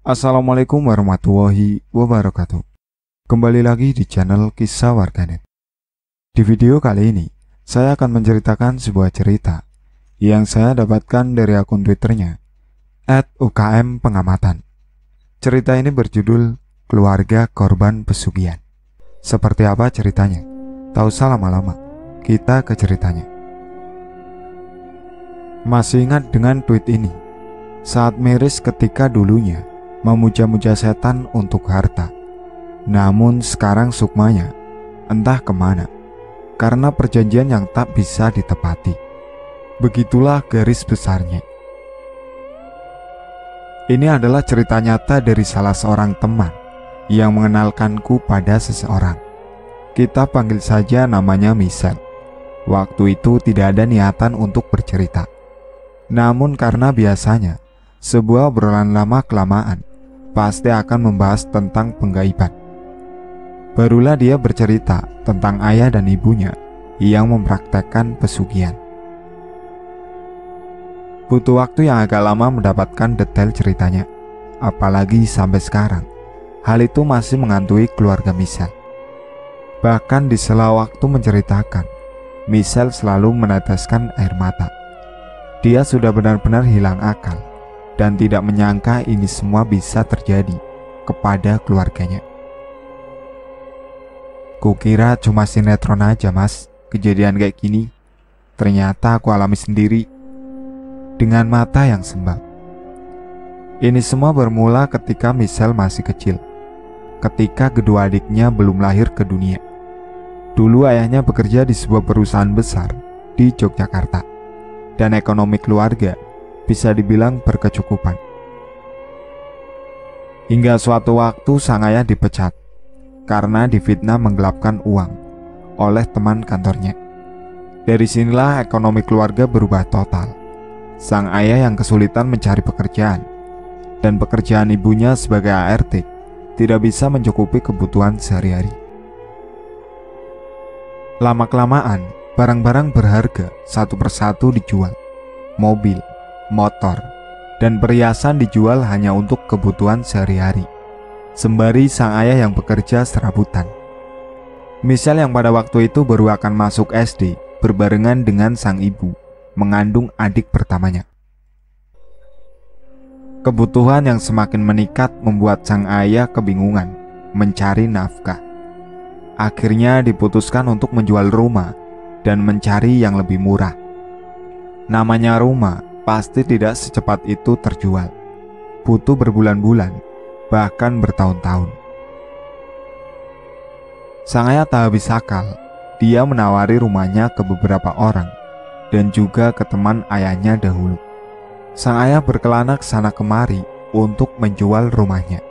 Assalamualaikum warahmatullahi wabarakatuh. Kembali lagi di channel Kisah Warganet. Di video kali ini, saya akan menceritakan sebuah cerita yang saya dapatkan dari akun Twitternya @ukm pengamatan. Cerita ini berjudul Keluarga Korban Pesugihan. Seperti apa ceritanya? Tahu usah lama-lama, kita ke ceritanya. Masih ingat dengan tweet ini? Saat miris ketika dulunya memuja-muja setan untuk harta. Namun sekarang sukmanya entah ke mana, karena perjanjian yang tak bisa ditepati. Begitulah garis besarnya. Ini adalah cerita nyata dari salah seorang teman yang mengenalkanku pada seseorang. Kita panggil saja namanya Michelle. Waktu itu tidak ada niatan untuk bercerita namun karena biasanya sebuah obrolan lama kelamaan pasti akan membahas tentang penggaiban. Barulah dia bercerita tentang ayah dan ibunya yang mempraktekkan pesugihan. Butuh waktu yang agak lama mendapatkan detail ceritanya, apalagi sampai sekarang. Hal itu masih mengantui keluarga Michelle. Bahkan di sela waktu menceritakan, Michelle selalu meneteskan air mata. Dia sudah benar-benar hilang akal dan tidak menyangka ini semua bisa terjadi kepada keluarganya. Kukira cuma sinetron aja mas, kejadian kayak gini. Ternyata aku alami sendiri dengan mata yang sembab. Ini semua bermula ketika Michelle masih kecil, ketika kedua adiknya belum lahir ke dunia. Dulu ayahnya bekerja di sebuah perusahaan besar di Yogyakarta dan ekonomi keluarga bisa dibilang berkecukupan. Hingga suatu waktu sang ayah dipecat karena difitnah menggelapkan uang oleh teman kantornya. Dari sinilah ekonomi keluarga berubah total. Sang ayah yang kesulitan mencari pekerjaan dan pekerjaan ibunya sebagai ART tidak bisa mencukupi kebutuhan sehari-hari. Lama-kelamaan, Barang-barang berharga satu persatu dijual. Mobil, motor, dan perhiasan dijual hanya untuk kebutuhan sehari-hari. Sembari sang ayah yang bekerja serabutan. Misal yang pada waktu itu baru akan masuk SD berbarengan dengan sang ibu mengandung adik pertamanya. Kebutuhan yang semakin meningkat membuat sang ayah kebingungan mencari nafkah. Akhirnya diputuskan untuk menjual rumah dan mencari yang lebih murah. Namanya rumah pasti tidak secepat itu terjual. Butuh berbulan-bulan, bahkan bertahun-tahun. Sang ayah tak habis akal. Dia menawari rumahnya ke beberapa orang dan juga ke teman ayahnya dahulu. Sang ayah berkelana ke sana kemari untuk menjual rumahnya.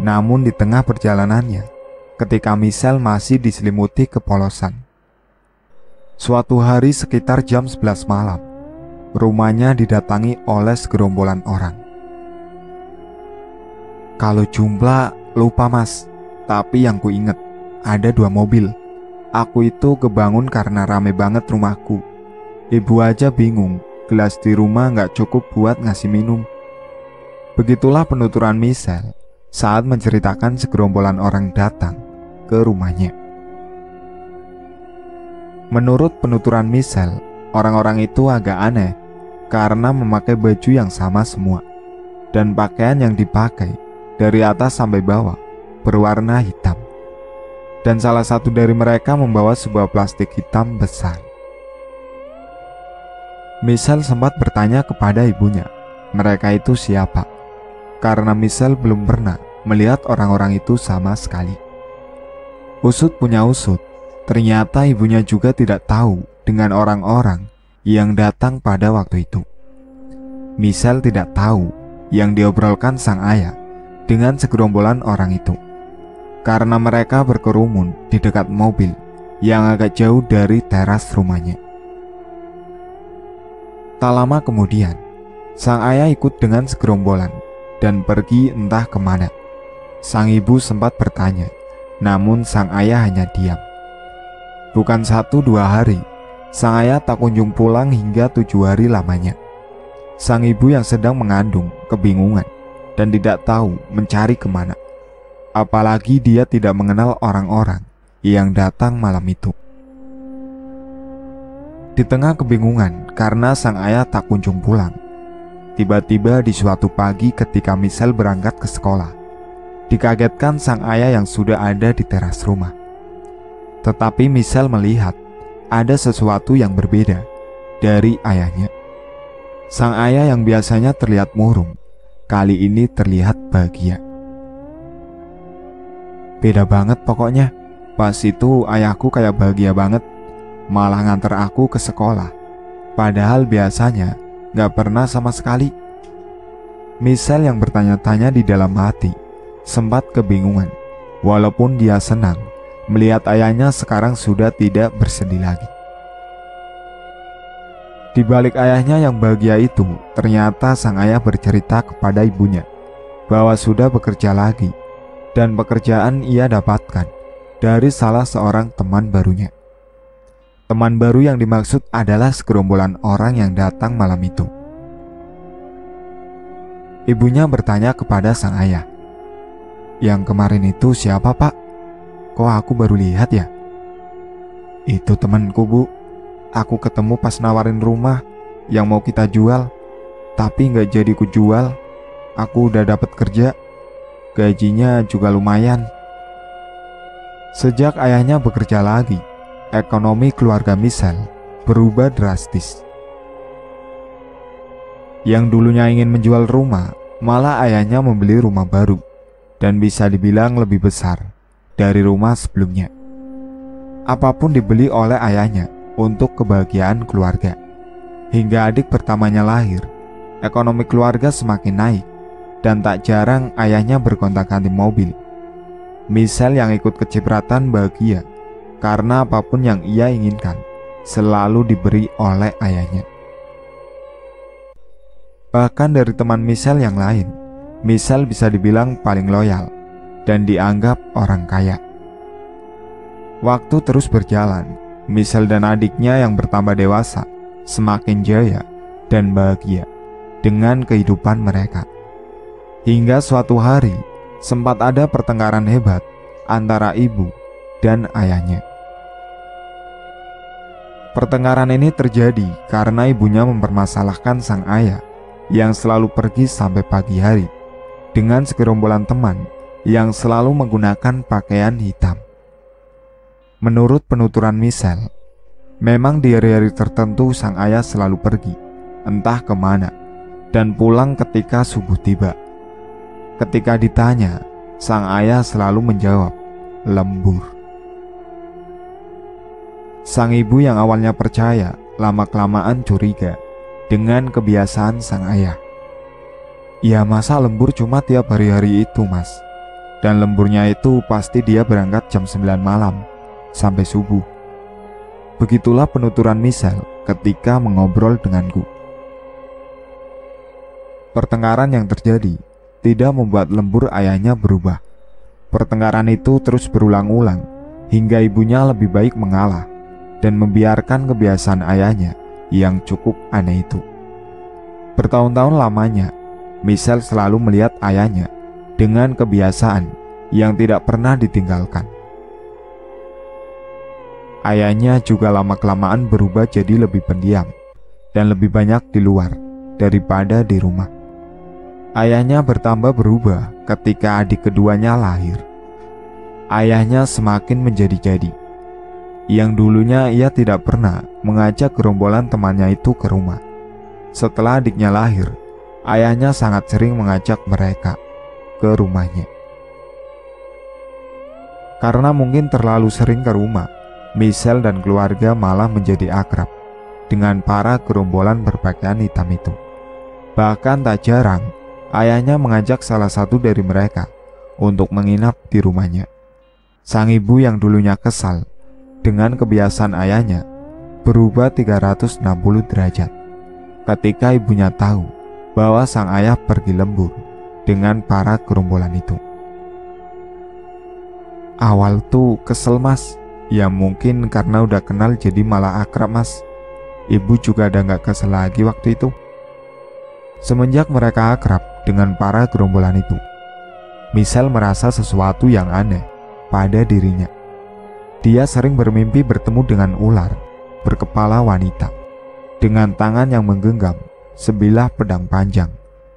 Namun di tengah perjalanannya, ketika Michelle masih diselimuti kepolosan, Suatu hari sekitar jam 11 malam, rumahnya didatangi oleh segerombolan orang. Kalau jumlah lupa mas, tapi yang ku inget ada dua mobil. Aku itu kebangun karena rame banget rumahku. Ibu aja bingung, gelas di rumah nggak cukup buat ngasih minum. Begitulah penuturan Michelle saat menceritakan segerombolan orang datang ke rumahnya. Menurut penuturan Michelle, orang-orang itu agak aneh karena memakai baju yang sama semua dan pakaian yang dipakai dari atas sampai bawah berwarna hitam. Dan salah satu dari mereka membawa sebuah plastik hitam besar. Michelle sempat bertanya kepada ibunya, mereka itu siapa? Karena Michelle belum pernah melihat orang-orang itu sama sekali. Usut punya usut, Ternyata ibunya juga tidak tahu dengan orang-orang yang datang pada waktu itu. Michelle tidak tahu yang diobrolkan sang ayah dengan segerombolan orang itu. Karena mereka berkerumun di dekat mobil yang agak jauh dari teras rumahnya. Tak lama kemudian, sang ayah ikut dengan segerombolan dan pergi entah ke mana. Sang ibu sempat bertanya, namun sang ayah hanya diam. Bukan satu dua hari, sang ayah tak kunjung pulang hingga tujuh hari lamanya. Sang ibu yang sedang mengandung kebingungan dan tidak tahu mencari ke mana. Apalagi dia tidak mengenal orang-orang yang datang malam itu. Di tengah kebingungan karena sang ayah tak kunjung pulang, tiba-tiba di suatu pagi ketika Michelle berangkat ke sekolah, dikagetkan sang ayah yang sudah ada di teras rumah. Tetapi Michelle melihat ada sesuatu yang berbeda dari ayahnya. Sang ayah yang biasanya terlihat murung, kali ini terlihat bahagia. Beda banget pokoknya. Pas itu ayahku kayak bahagia banget malah nganter aku ke sekolah. Padahal biasanya gak pernah sama sekali. Michelle yang bertanya-tanya di dalam hati sempat kebingungan. Walaupun dia senang melihat ayahnya sekarang sudah tidak bersedih lagi. Di balik ayahnya yang bahagia itu, ternyata sang ayah bercerita kepada ibunya bahwa sudah bekerja lagi dan pekerjaan ia dapatkan dari salah seorang teman barunya. Teman baru yang dimaksud adalah segerombolan orang yang datang malam itu. Ibunya bertanya kepada sang ayah, "Yang kemarin itu siapa, Pak? Kok aku baru lihat ya?" "Itu temanku, Bu. Aku ketemu pas nawarin rumah yang mau kita jual, tapi nggak jadi ku jual. Aku udah dapat kerja, gajinya juga lumayan." Sejak ayahnya bekerja lagi, ekonomi keluarga Michelle berubah drastis. Yang dulunya ingin menjual rumah, malah ayahnya membeli rumah baru dan bisa dibilang lebih besar dari rumah sebelumnya. Apa pun dibeli oleh ayahnya untuk kebahagiaan keluarga. Hingga adik pertamanya lahir, ekonomi keluarga semakin naik dan tak jarang ayahnya berkontak-ganti mobil. Michelle yang ikut kecipratan bahagia karena apa pun yang ia inginkan selalu diberi oleh ayahnya. Bahkan dari teman Michelle yang lain, Michelle bisa dibilang paling loyal dan dianggap orang kaya. Waktu terus berjalan, Michelle dan adiknya yang bertambah dewasa semakin jaya dan bahagia dengan kehidupan mereka. Hingga suatu hari, sempat ada pertengkaran hebat antara ibu dan ayahnya. Pertengkaran ini terjadi karena ibunya mempermasalahkan sang ayah yang selalu pergi sampai pagi hari dengan segerombolan teman yang selalu menggunakan pakaian hitam. Menurut penuturan Michelle, memang di hari-hari tertentu sang ayah selalu pergi, entah ke mana, dan pulang ketika subuh tiba. Ketika ditanya, sang ayah selalu menjawab, lembur. Sang ibu yang awalnya percaya, lama-kelamaan curiga dengan kebiasaan sang ayah. Ya masa lembur cuma tiap hari-hari itu mas Dan lemburnya itu pasti dia berangkat jam 9 malam Sampai subuh. Begitulah penuturan misal ketika mengobrol denganku. Pertengkaran yang terjadi tidak membuat lembur ayahnya berubah. Pertengkaran itu terus berulang-ulang Hingga ibunya lebih baik mengalah dan membiarkan kebiasaan ayahnya yang cukup aneh itu. Bertahun-tahun lamanya, Michelle selalu melihat ayahnya dengan kebiasaan yang tidak pernah ditinggalkan. Ayahnya juga lama-kelamaan berubah jadi lebih pendiam dan lebih banyak di luar daripada di rumah. Ayahnya bertambah berubah ketika adik keduanya lahir. Ayahnya semakin menjadi-jadi yang dulunya ia tidak pernah mengajak gerombolan temannya itu ke rumah. Setelah adiknya lahir, ayahnya sangat sering mengajak mereka ke rumahnya. Karena mungkin terlalu sering ke rumah, Michelle dan keluarga malah menjadi akrab dengan para gerombolan berpakaian hitam itu. Bahkan tak jarang, ayahnya mengajak salah satu dari mereka untuk menginap di rumahnya. Sang ibu yang dulunya kesal dengan kebiasaan ayahnya berubah 360 derajat ketika ibunya tahu bahwa sang ayah pergi lembur dengan para gerombolan itu. Awal tuh kesel mas, ya mungkin karena udah kenal jadi malah akrab mas. Ibu juga ada nggak kesel lagi waktu itu. Semenjak mereka akrab dengan para gerombolan itu. Michelle merasa sesuatu yang aneh pada dirinya. Dia sering bermimpi bertemu dengan ular berkepala wanita dengan tangan yang menggenggam sebilah pedang panjang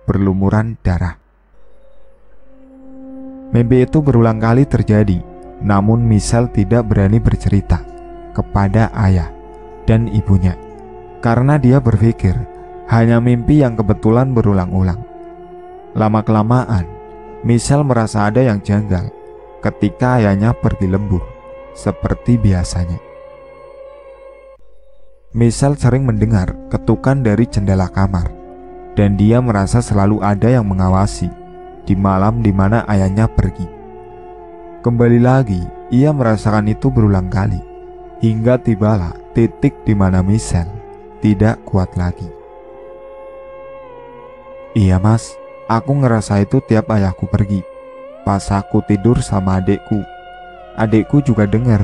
berlumuran darah. Mimpi itu berulang kali terjadi, namun Michelle tidak berani bercerita kepada ayah dan ibunya karena dia berpikir hanya mimpi yang kebetulan berulang-ulang. Lama-kelamaan, Michelle merasa ada yang janggal ketika ayahnya pergi lembur seperti biasanya. Michelle sering mendengar ketukan dari jendela kamar dan dia merasa selalu ada yang mengawasi di malam di mana ayahnya pergi. Kembali lagi, ia merasakan itu berulang kali hingga tibalah titik di mana Michelle tidak kuat lagi. Iya mas, aku ngerasa itu tiap ayahku pergi. Pas aku tidur sama adekku. Adekku juga dengar.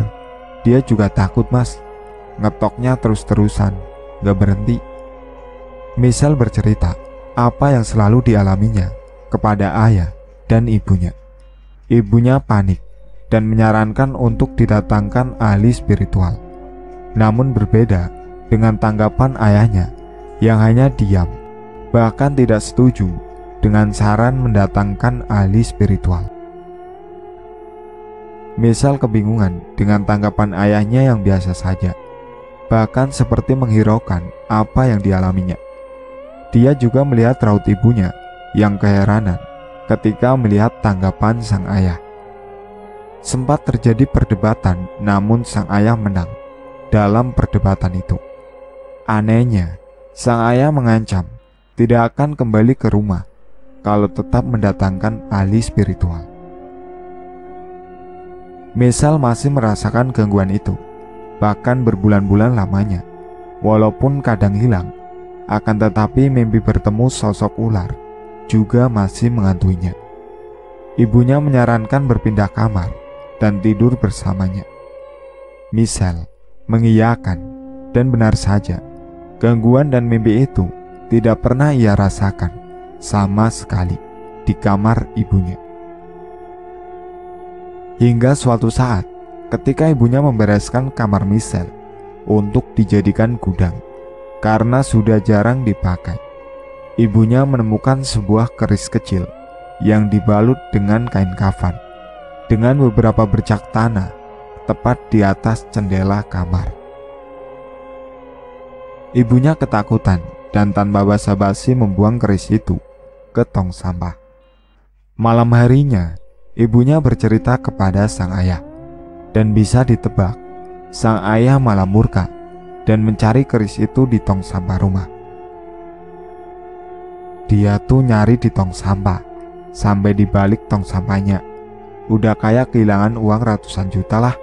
Dia juga takut mas. Ngetoknya terus-terusan, gak berhenti. Misal bercerita apa yang selalu dialaminya kepada ayah dan ibunya. Ibunya panik dan menyarankan untuk didatangkan ahli spiritual. Namun berbeda dengan tanggapan ayahnya yang hanya diam bahkan tidak setuju dengan saran mendatangkan ahli spiritual. Misal kebingungan dengan tanggapan ayahnya yang biasa saja, bahkan seperti menghiraukan apa yang dialaminya. Dia juga melihat raut ibunya yang keheranan ketika melihat tanggapan sang ayah. Sempat terjadi perdebatan, namun sang ayah menang dalam perdebatan itu. Anehnya, sang ayah mengancam tidak akan kembali ke rumah kalau tetap mendatangkan ahli spiritual. Misal masih merasakan gangguan itu, bahkan berbulan-bulan lamanya, walaupun kadang hilang, akan tetapi mimpi bertemu sosok ular juga masih mengantuinya. Ibunya menyarankan berpindah kamar dan tidur bersamanya. Misal mengiyakan dan benar saja, gangguan dan mimpi itu tidak pernah ia rasakan sama sekali di kamar ibunya. Hingga suatu saat, ketika ibunya membereskan kamar Michelle untuk dijadikan gudang karena sudah jarang dipakai, ibunya menemukan sebuah keris kecil yang dibalut dengan kain kafan dengan beberapa bercak tanah tepat di atas jendela kamar. Ibunya ketakutan dan tanpa basa-basi membuang keris itu ke tong sampah. Malam harinya, ibunya bercerita kepada sang ayah, dan bisa ditebak, sang ayah malah murka dan mencari keris itu di tong sampah rumah. Dia tuh nyari di tong sampah, sampai di balik tong sampahnya. Udah kayak kehilangan uang ratusan juta lah.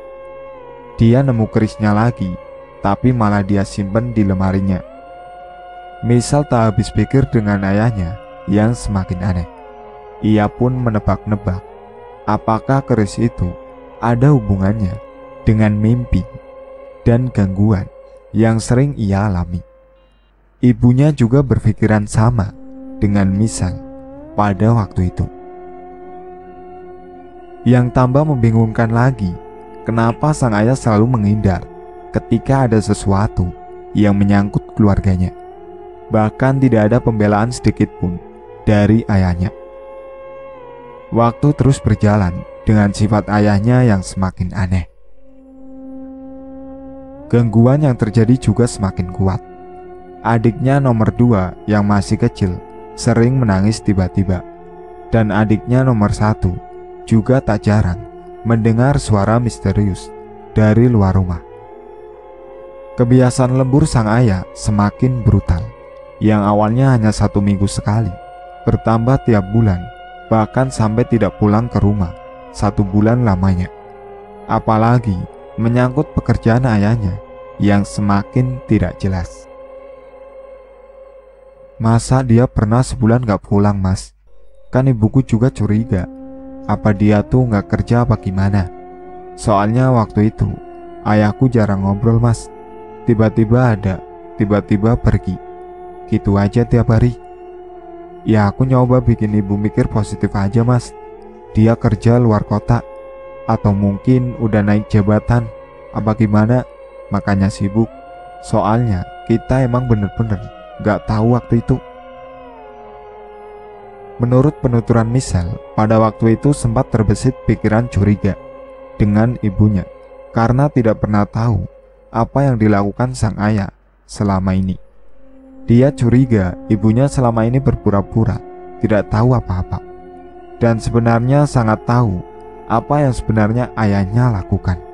Dia nemu kerisnya lagi, tapi malah dia simpen di lemarinya Misal tak habis pikir dengan ayahnya yang semakin aneh. Ia pun menebak-nebak apakah keris itu ada hubungannya dengan mimpi dan gangguan yang sering ia alami. Ibunya juga berpikiran sama dengan Misal pada waktu itu. Yang tambah membingungkan lagi, kenapa sang ayah selalu menghindar ketika ada sesuatu yang menyangkut keluarganya bahkan tidak ada pembelaan sedikit pun dari ayahnya. Waktu terus berjalan dengan sifat ayahnya yang semakin aneh. Gangguan yang terjadi juga semakin kuat. Adiknya nomor dua yang masih kecil sering menangis tiba-tiba. Dan adiknya nomor satu juga tak jarang mendengar suara misterius dari luar rumah. Kebiasaan lembur sang ayah semakin brutal yang awalnya hanya satu minggu sekali, bertambah tiap bulan, bahkan sampai tidak pulang ke rumah satu bulan lamanya. Apalagi menyangkut pekerjaan ayahnya yang semakin tidak jelas. Masa dia pernah sebulan gak pulang mas? Kan ibuku juga curiga. Apa dia tuh gak kerja apa gimana? Soalnya waktu itu Ayahku jarang ngobrol mas. Tiba-tiba ada Tiba-tiba pergi. Gitu aja tiap hari. Ya aku nyoba bikin ibu mikir positif aja mas. Dia kerja luar kota Atau mungkin udah naik jabatan. Apa gimana? Makanya sibuk. Soalnya kita emang bener-bener gak tahu waktu itu Menurut penuturan Michelle, pada waktu itu sempat terbesit pikiran curiga dengan ibunya karena tidak pernah tahu apa yang dilakukan sang ayah selama ini. Dia curiga ibunya selama ini berpura-pura tidak tahu apa-apa, dan sebenarnya sangat tahu apa yang sebenarnya ayahnya lakukan.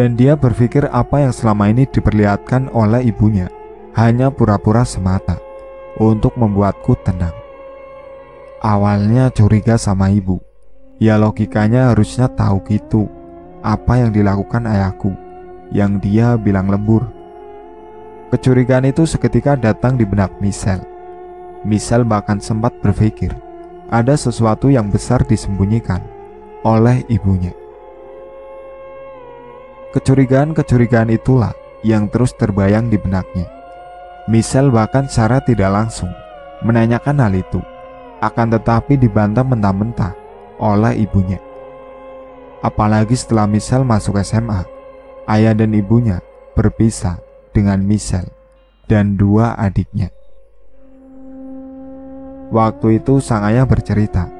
Dan dia berpikir apa yang selama ini diperlihatkan oleh ibunya hanya pura-pura semata untuk membuatku tenang. Awalnya curiga sama ibu, ya logikanya harusnya tahu gitu apa yang dilakukan ayahku yang dia bilang lembur Kecurigaan itu seketika datang di benak Michelle. Michelle bahkan sempat berpikir ada sesuatu yang besar disembunyikan oleh ibunya. Kecurigaan-kecurigaan itulah yang terus terbayang di benaknya. Michelle bahkan secara tidak langsung menanyakan hal itu, akan tetapi dibantah mentah-mentah oleh ibunya. Apalagi setelah Michelle masuk SMA, ayah dan ibunya berpisah dengan Michelle dan dua adiknya. Waktu itu sang ayah bercerita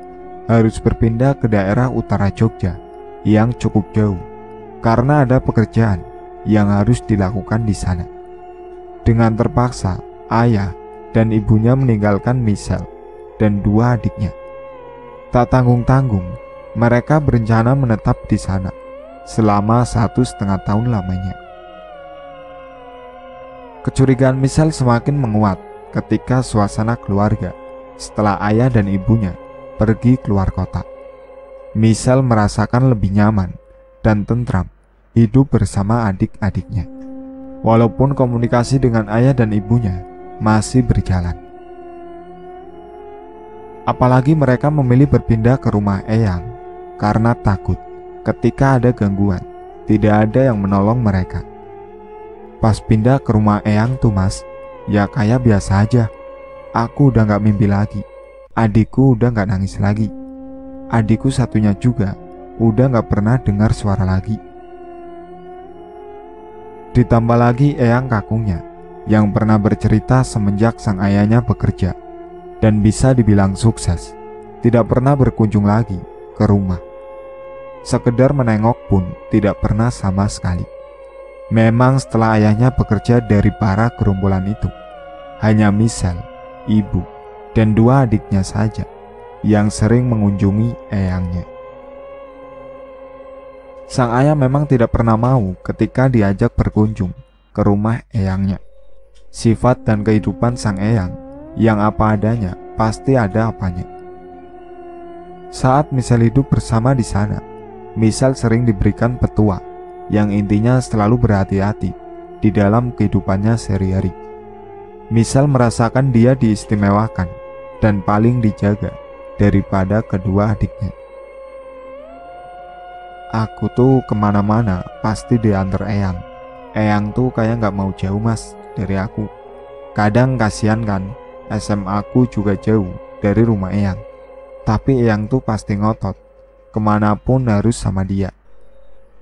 harus berpindah ke daerah utara Jogja yang cukup jauh karena ada pekerjaan yang harus dilakukan di sana. Dengan terpaksa, ayah dan ibunya meninggalkan Michelle dan dua adiknya. Tak tanggung-tanggung, mereka berencana menetap di sana selama satu setengah tahun lamanya. Kecurigaan Michelle semakin menguat ketika suasana keluarga setelah ayah dan ibunya pergi keluar kota. Michelle merasakan lebih nyaman dan tentram hidup bersama adik-adiknya. Walaupun komunikasi dengan ayah dan ibunya masih berjalan. Apalagi mereka memilih berpindah ke rumah Eyang karena takut ketika ada gangguan, tidak ada yang menolong mereka. Pas pindah ke rumah Eyang tuh mas, ya kayak biasa aja. Aku udah gak mimpi lagi. Adikku udah gak nangis lagi. Adikku satunya juga udah gak pernah dengar suara lagi. Ditambah lagi Eyang kakungnya yang pernah bercerita semenjak sang ayahnya bekerja dan bisa dibilang sukses, tidak pernah berkunjung lagi ke rumah. Sekedar menengok pun tidak pernah sama sekali. Memang setelah ayahnya bekerja dari para gerombolan itu, hanya Michelle, ibu, dan dua adiknya saja yang sering mengunjungi eyangnya. Sang ayah memang tidak pernah mau ketika diajak berkunjung ke rumah eyangnya. Sifat dan kehidupan sang eyang yang apa adanya pasti ada apanya. Saat Michelle hidup bersama di sana, Michelle sering diberikan petua yang intinya selalu berhati-hati di dalam kehidupannya sehari-hari. Misal merasakan dia diistimewakan dan paling dijaga daripada kedua adiknya. Aku tuh ke mana-mana pasti diantar Eyang. Eyang tuh kayak nggak mau jauh mas dari aku. Kadang kasihan kan, SMA aku juga jauh dari rumah Eyang. Tapi Eyang tuh pasti ngotot, ke mana pun harus sama dia.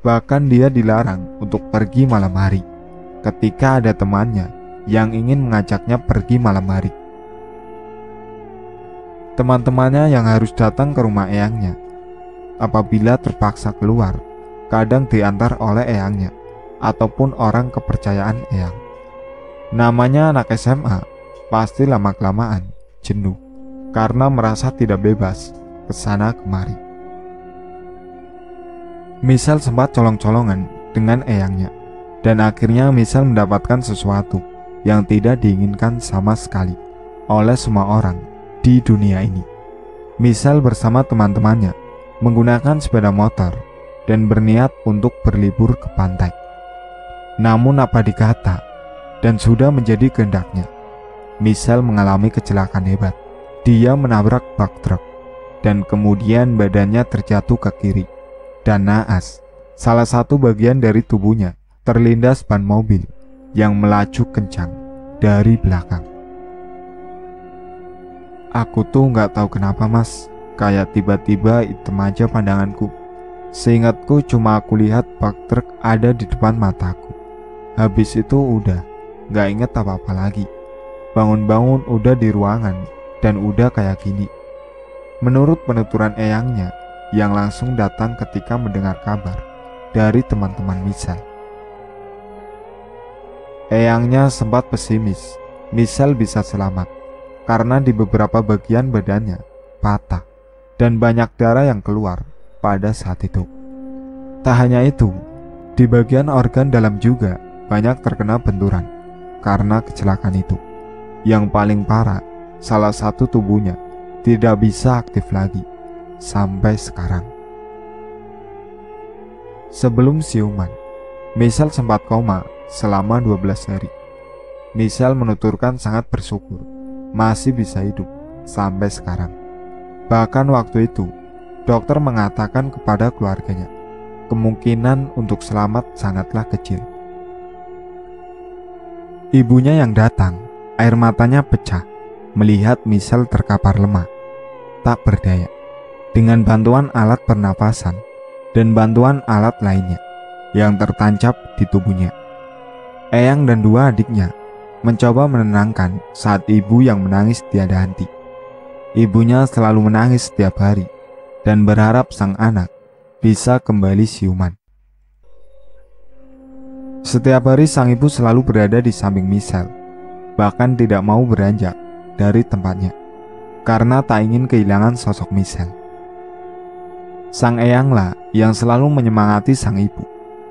Bahkan dia dilarang untuk pergi malam hari ketika ada temannya yang ingin mengajaknya pergi malam hari. Teman-temannya yang harus datang ke rumah eyangnya apabila terpaksa keluar, kadang diantar oleh eyangnya ataupun orang kepercayaan eyang. Namanya anak SMA, pasti lama-kelamaan jenuh karena merasa tidak bebas ke sana kemari. Misal sempat colong-colongan dengan eyangnya, dan akhirnya Misal mendapatkan sesuatu yang tidak diinginkan sama sekali oleh semua orang di dunia ini. Misal bersama teman-temannya menggunakan sepeda motor dan berniat untuk berlibur ke pantai. Namun apa dikata, dan sudah menjadi kehendaknya, Misal mengalami kecelakaan hebat. Dia menabrak bak truk dan kemudian badannya terjatuh ke kiri dan naas, salah satu bagian dari tubuhnya terlindas ban mobil yang melaju kencang dari belakang. Aku tuh nggak tahu kenapa mas, kayak tiba-tiba hitam aja pandanganku. Seingatku cuma aku lihat bak truk ada di depan mataku. Habis itu udah, nggak inget apa-apa lagi. Bangun-bangun udah di ruangan dan udah kayak gini. Menurut penuturan eyangnya yang langsung datang ketika mendengar kabar dari teman-teman Misal. Eyangnya sempat pesimis, Misal bisa selamat karena di beberapa bagian badannya patah dan banyak darah yang keluar pada saat itu. Tak hanya itu, di bagian organ dalam juga banyak terkena benturan karena kecelakaan itu. Yang paling parah, salah satu tubuhnya tidak bisa aktif lagi sampai sekarang. Sebelum siuman, Michelle sempat koma selama 12 hari. Michelle menuturkan sangat bersyukur masih bisa hidup sampai sekarang. Bahkan waktu itu, Dokter mengatakan kepada keluarganya, kemungkinan untuk selamat sangatlah kecil. Ibunya yang datang, air matanya pecah melihat Michelle terkapar lemah, tak berdaya. Dengan bantuan alat pernapasan dan bantuan alat lainnya yang tertancap di tubuhnya. Eyang dan dua adiknya mencoba menenangkan saat ibu yang menangis tiada henti. Ibunya selalu menangis setiap hari dan berharap sang anak bisa kembali siuman. Setiap hari sang ibu selalu berada di samping Michelle, bahkan tidak mau beranjak dari tempatnya karena tak ingin kehilangan sosok Michelle. Sang eyanglah yang selalu menyemangati sang ibu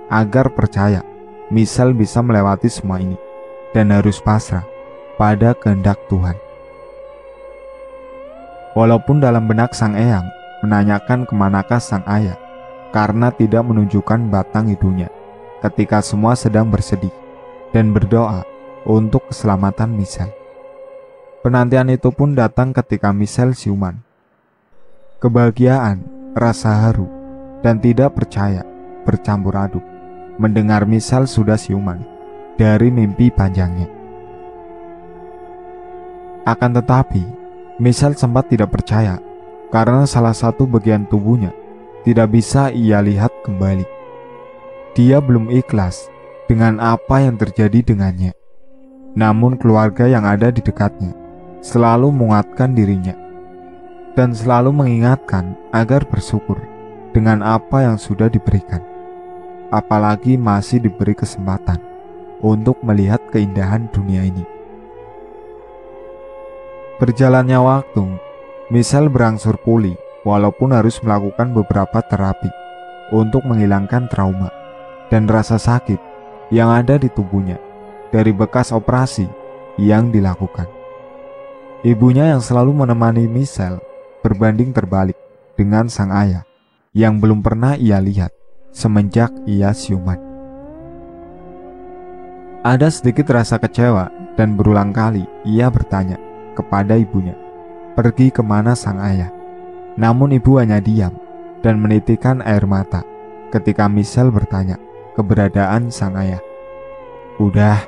agar percaya Michelle bisa melewati semua ini dan harus pasrah pada kehendak Tuhan. Walaupun dalam benak sang eyang menanyakan ke manakah sang ayah karena tidak menunjukkan batang hidungnya ketika semua sedang bersedih dan berdoa untuk keselamatan Michelle. Penantian itu pun datang ketika Michelle siuman. Kebahagiaan, rasa haru, dan tidak percaya bercampur aduk mendengar Michelle sudah siuman dari mimpi panjangnya. Akan tetapi, Michelle sempat tidak percaya karena salah satu bagian tubuhnya tidak bisa ia lihat kembali. Dia belum ikhlas dengan apa yang terjadi dengannya. Namun keluarga yang ada di dekatnya selalu menguatkan dirinya dan selalu mengingatkan agar bersyukur dengan apa yang sudah diberikan. Apalagi masih diberi kesempatan untuk melihat keindahan dunia ini. Berjalannya waktu, Misal berangsur pulih walaupun harus melakukan beberapa terapi untuk menghilangkan trauma dan rasa sakit yang ada di tubuhnya dari bekas operasi yang dilakukan. Ibunya yang selalu menemani Misal berbanding terbalik dengan sang ayah yang belum pernah ia lihat semenjak ia siuman. Ada sedikit rasa kecewa dan berulang kali ia bertanya kepada ibunya pergi ke mana sang ayah. Namun ibu hanya diam dan menitikan air mata ketika Michelle bertanya keberadaan sang ayah. Udah,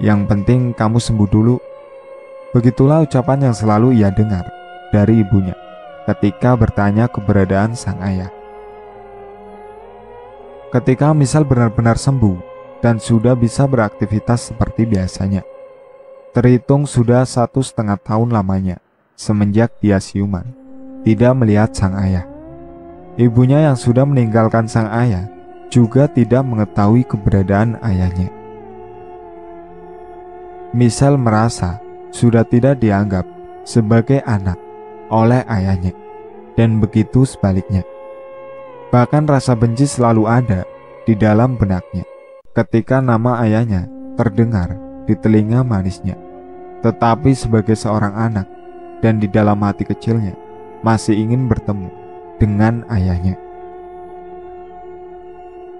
yang penting kamu sembuh dulu. Begitulah ucapan yang selalu ia dengar dari ibunya ketika bertanya keberadaan sang ayah. Ketika Misal benar-benar sembuh dan sudah bisa beraktivitas seperti biasanya, terhitung sudah satu setengah tahun lamanya semenjak dia siuman, tidak melihat sang ayah. Ibunya yang sudah meninggalkan sang ayah juga tidak mengetahui keberadaan ayahnya. Misal merasa sudah tidak dianggap sebagai anak oleh ayahnya, dan begitu sebaliknya. Bahkan rasa benci selalu ada di dalam benaknya ketika nama ayahnya terdengar di telinga manisnya. Tetapi sebagai seorang anak, dan di dalam hati kecilnya masih ingin bertemu dengan ayahnya.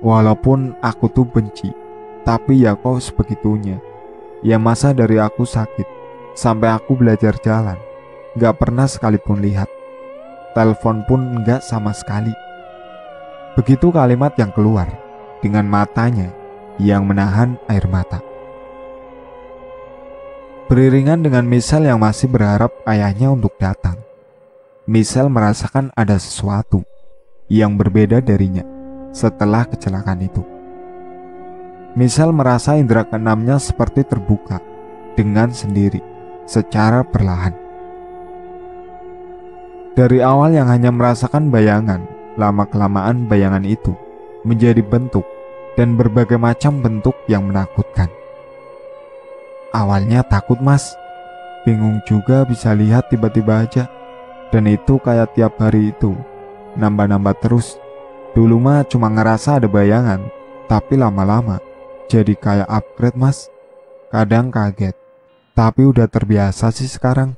Walaupun aku tuh benci, tapi ya kok sebegitunya. Ya masa dari aku sakit, sampai aku belajar jalan, gak pernah sekalipun lihat. Telepon pun gak sama sekali. Begitu kalimat yang keluar dengan matanya yang menahan air mata. Beriringan dengan Michelle yang masih berharap ayahnya untuk datang. Michelle merasakan ada sesuatu yang berbeda darinya setelah kecelakaan itu. Michelle merasa indera keenamnya seperti terbuka dengan sendiri secara perlahan. Dari awal yang hanya merasakan bayangan, lama-kelamaan bayangan itu menjadi bentuk dan berbagai macam bentuk yang menakutkan. Awalnya takut mas, bingung juga bisa lihat tiba-tiba aja. Dan itu kayak tiap hari itu, nambah-nambah terus. Dulu mah cuma ngerasa ada bayangan, tapi lama-lama jadi kayak upgrade mas. Kadang kaget, tapi udah terbiasa sih sekarang.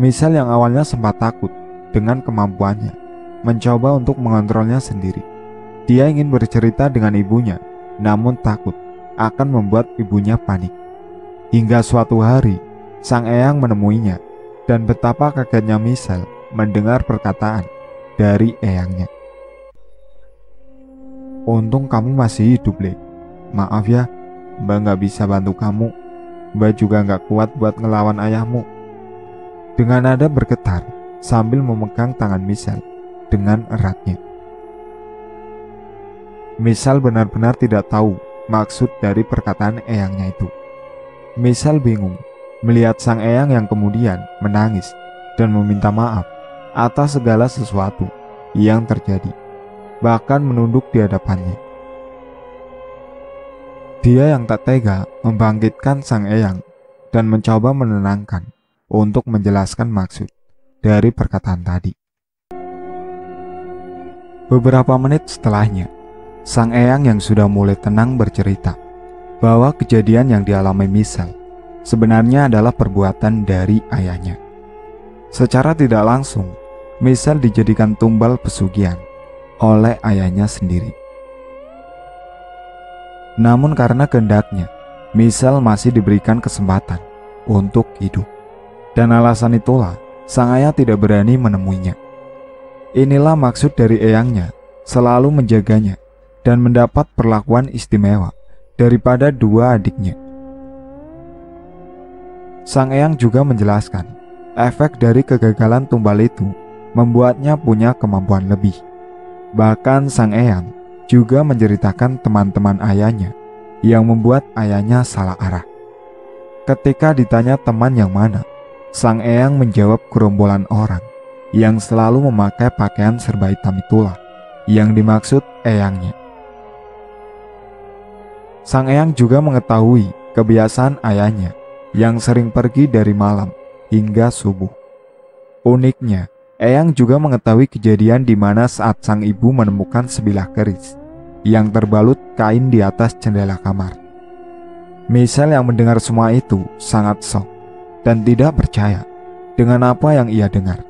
Misal yang awalnya sempat takut dengan kemampuannya, mencoba untuk mengontrolnya sendiri. Dia ingin bercerita dengan ibunya, namun takut akan membuat ibunya panik. Hingga suatu hari, sang eyang menemuinya dan betapa kagetnya Misal mendengar perkataan dari eyangnya. Untung kamu masih hidup, Le. Maaf ya, Mbak nggak bisa bantu kamu. Mbak juga nggak kuat buat ngelawan ayahmu. Dengan nada bergetar sambil memegang tangan Misal dengan eratnya. Misal benar-benar tidak tahu maksud dari perkataan eyangnya itu. Misal bingung melihat sang eyang yang kemudian menangis dan meminta maaf atas segala sesuatu yang terjadi, bahkan menunduk di hadapannya. Dia yang tak tega membangkitkan sang eyang dan mencoba menenangkan untuk menjelaskan maksud dari perkataan tadi. Beberapa menit setelahnya, Sang Eyang yang sudah mulai tenang bercerita bahwa kejadian yang dialami Misal sebenarnya adalah perbuatan dari ayahnya. Secara tidak langsung, Misal dijadikan tumbal pesugihan oleh ayahnya sendiri. Namun karena kehendaknya, Misal masih diberikan kesempatan untuk hidup. Dan alasan itulah sang ayah tidak berani menemuinya. Inilah maksud dari eyangnya, selalu menjaganya dan mendapat perlakuan istimewa daripada dua adiknya. Sang Eyang juga menjelaskan, efek dari kegagalan tumbal itu membuatnya punya kemampuan lebih. Bahkan Sang Eyang juga menceritakan teman-teman ayahnya yang membuat ayahnya salah arah. Ketika ditanya teman yang mana, Sang Eyang menjawab gerombolan orang yang selalu memakai pakaian serba hitam itulah yang dimaksud eyangnya. Sang Eyang juga mengetahui kebiasaan ayahnya yang sering pergi dari malam hingga subuh. Uniknya, Eyang juga mengetahui kejadian di mana saat sang ibu menemukan sebilah keris yang terbalut kain di atas jendela kamar. Michelle yang mendengar semua itu sangat shock dan tidak percaya dengan apa yang ia dengar.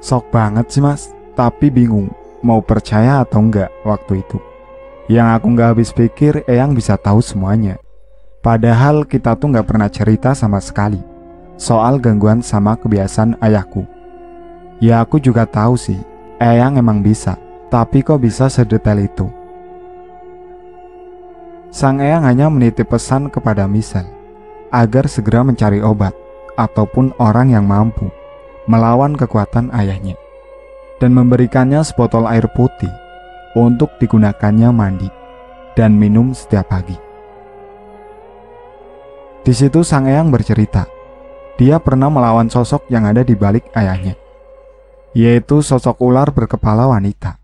Sok banget sih mas, tapi bingung mau percaya atau enggak waktu itu. Yang aku nggak habis pikir Eyang bisa tahu semuanya. Padahal kita tuh nggak pernah cerita sama sekali soal gangguan sama kebiasaan ayahku. Ya aku juga tahu sih, Eyang emang bisa, tapi kok bisa sedetail itu? Sang Eyang hanya menitip pesan kepada Misal agar segera mencari obat ataupun orang yang mampu melawan kekuatan ayahnya dan memberikannya sebotol air putih untuk digunakannya mandi dan minum setiap pagi. Di situ sang eyang bercerita, dia pernah melawan sosok yang ada di balik ayahnya, yaitu sosok ular berkepala wanita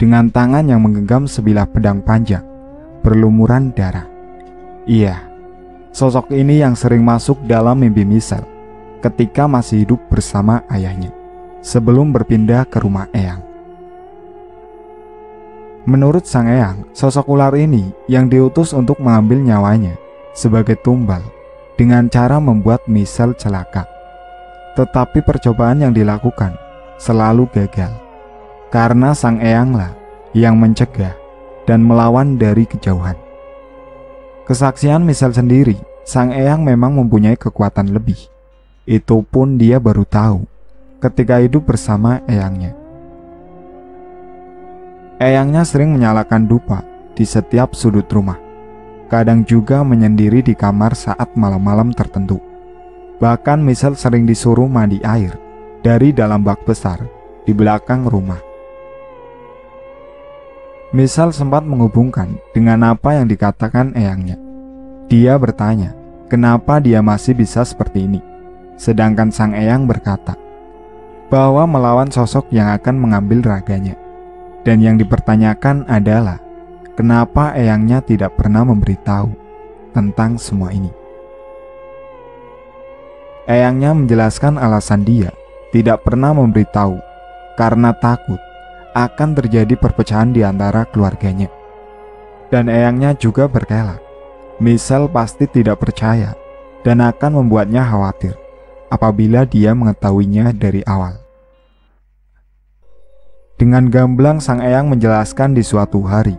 dengan tangan yang menggenggam sebilah pedang panjang berlumuran darah. Iya, sosok ini yang sering masuk dalam mimpi Misal ketika masih hidup bersama ayahnya sebelum berpindah ke rumah Eyang. Menurut Sang Eyang, sosok ular ini yang diutus untuk mengambil nyawanya sebagai tumbal dengan cara membuat misal celaka. Tetapi percobaan yang dilakukan selalu gagal karena Sang Eyanglah yang mencegah dan melawan dari kejauhan. Kesaksian misal sendiri, Sang Eyang memang mempunyai kekuatan lebih. Itu pun dia baru tahu ketika hidup bersama Eyangnya. Eyangnya sering menyalakan dupa di setiap sudut rumah. kadang juga menyendiri di kamar saat malam-malam tertentu. Bahkan Michelle sering disuruh mandi air dari dalam bak besar di belakang rumah. Misal sempat menghubungkan dengan apa yang dikatakan eyangnya. Dia bertanya, kenapa dia masih bisa seperti ini. Sedangkan sang eyang berkata, bahwa melawan sosok yang akan mengambil raganya. Dan yang dipertanyakan adalah, kenapa eyangnya tidak pernah memberitahu tentang semua ini. Eyangnya menjelaskan alasan dia tidak pernah memberitahu karena takut akan terjadi perpecahan di antara keluarganya. Dan eyangnya juga berkelak. Misal pasti tidak percaya dan akan membuatnya khawatir apabila dia mengetahuinya dari awal. Dengan gamblang sang eyang menjelaskan di suatu hari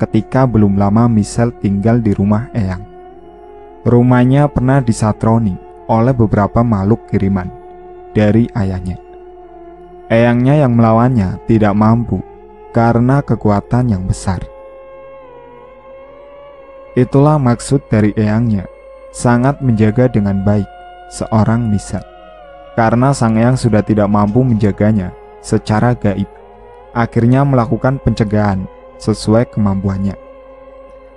ketika belum lama Misal tinggal di rumah eyang. Rumahnya pernah disatroni oleh beberapa makhluk kiriman dari ayahnya. Eyangnya yang melawannya tidak mampu karena kekuatan yang besar. Itulah maksud dari eyangnya, sangat menjaga dengan baik seorang Misa. Karena sang eyang sudah tidak mampu menjaganya secara gaib, akhirnya melakukan pencegahan sesuai kemampuannya.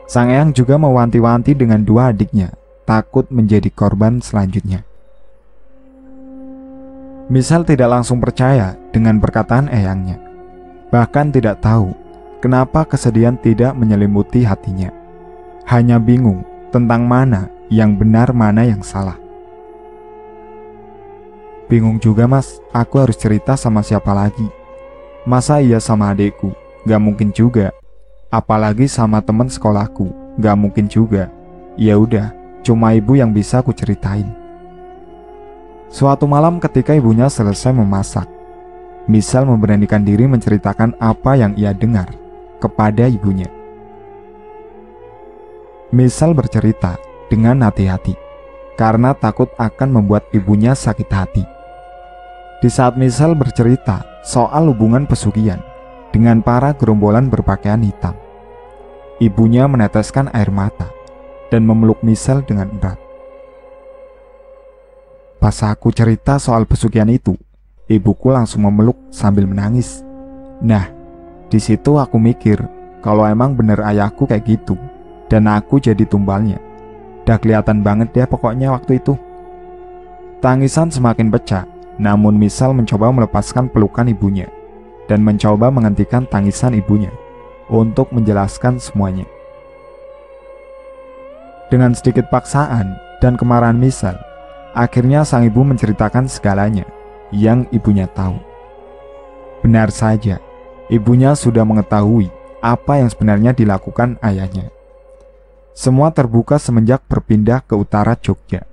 Sang eyang juga mewanti-wanti dengan dua adiknya, takut menjadi korban selanjutnya. Misal tidak langsung percaya dengan perkataan eyangnya. Bahkan tidak tahu kenapa kesedihan tidak menyelimuti hatinya. Hanya bingung tentang mana yang benar mana yang salah. Bingung juga mas, aku harus cerita sama siapa lagi. Masa iya sama adekku? Gak mungkin juga. Apalagi sama teman sekolahku, gak mungkin juga. Ya udah, cuma ibu yang bisa aku ceritain. Suatu malam ketika ibunya selesai memasak, Misal memberanikan diri menceritakan apa yang ia dengar kepada ibunya. Misal bercerita dengan hati-hati karena takut akan membuat ibunya sakit hati. Di saat Misal bercerita soal hubungan pesugihan dengan para gerombolan berpakaian hitam, ibunya meneteskan air mata dan memeluk Misal dengan erat. Pas aku cerita soal pesugihan itu, ibuku langsung memeluk sambil menangis. Nah, di situ aku mikir kalau emang bener ayahku kayak gitu dan aku jadi tumbalnya. Udah kelihatan banget ya pokoknya waktu itu. Tangisan semakin pecah, namun Misal mencoba melepaskan pelukan ibunya dan mencoba menghentikan tangisan ibunya untuk menjelaskan semuanya. Dengan sedikit paksaan dan kemarahan Misal, Akhirnya sang ibu menceritakan segalanya yang ibunya tahu. Benar saja, ibunya sudah mengetahui apa yang sebenarnya dilakukan ayahnya. Semua terbuka semenjak berpindah ke utara Jogja.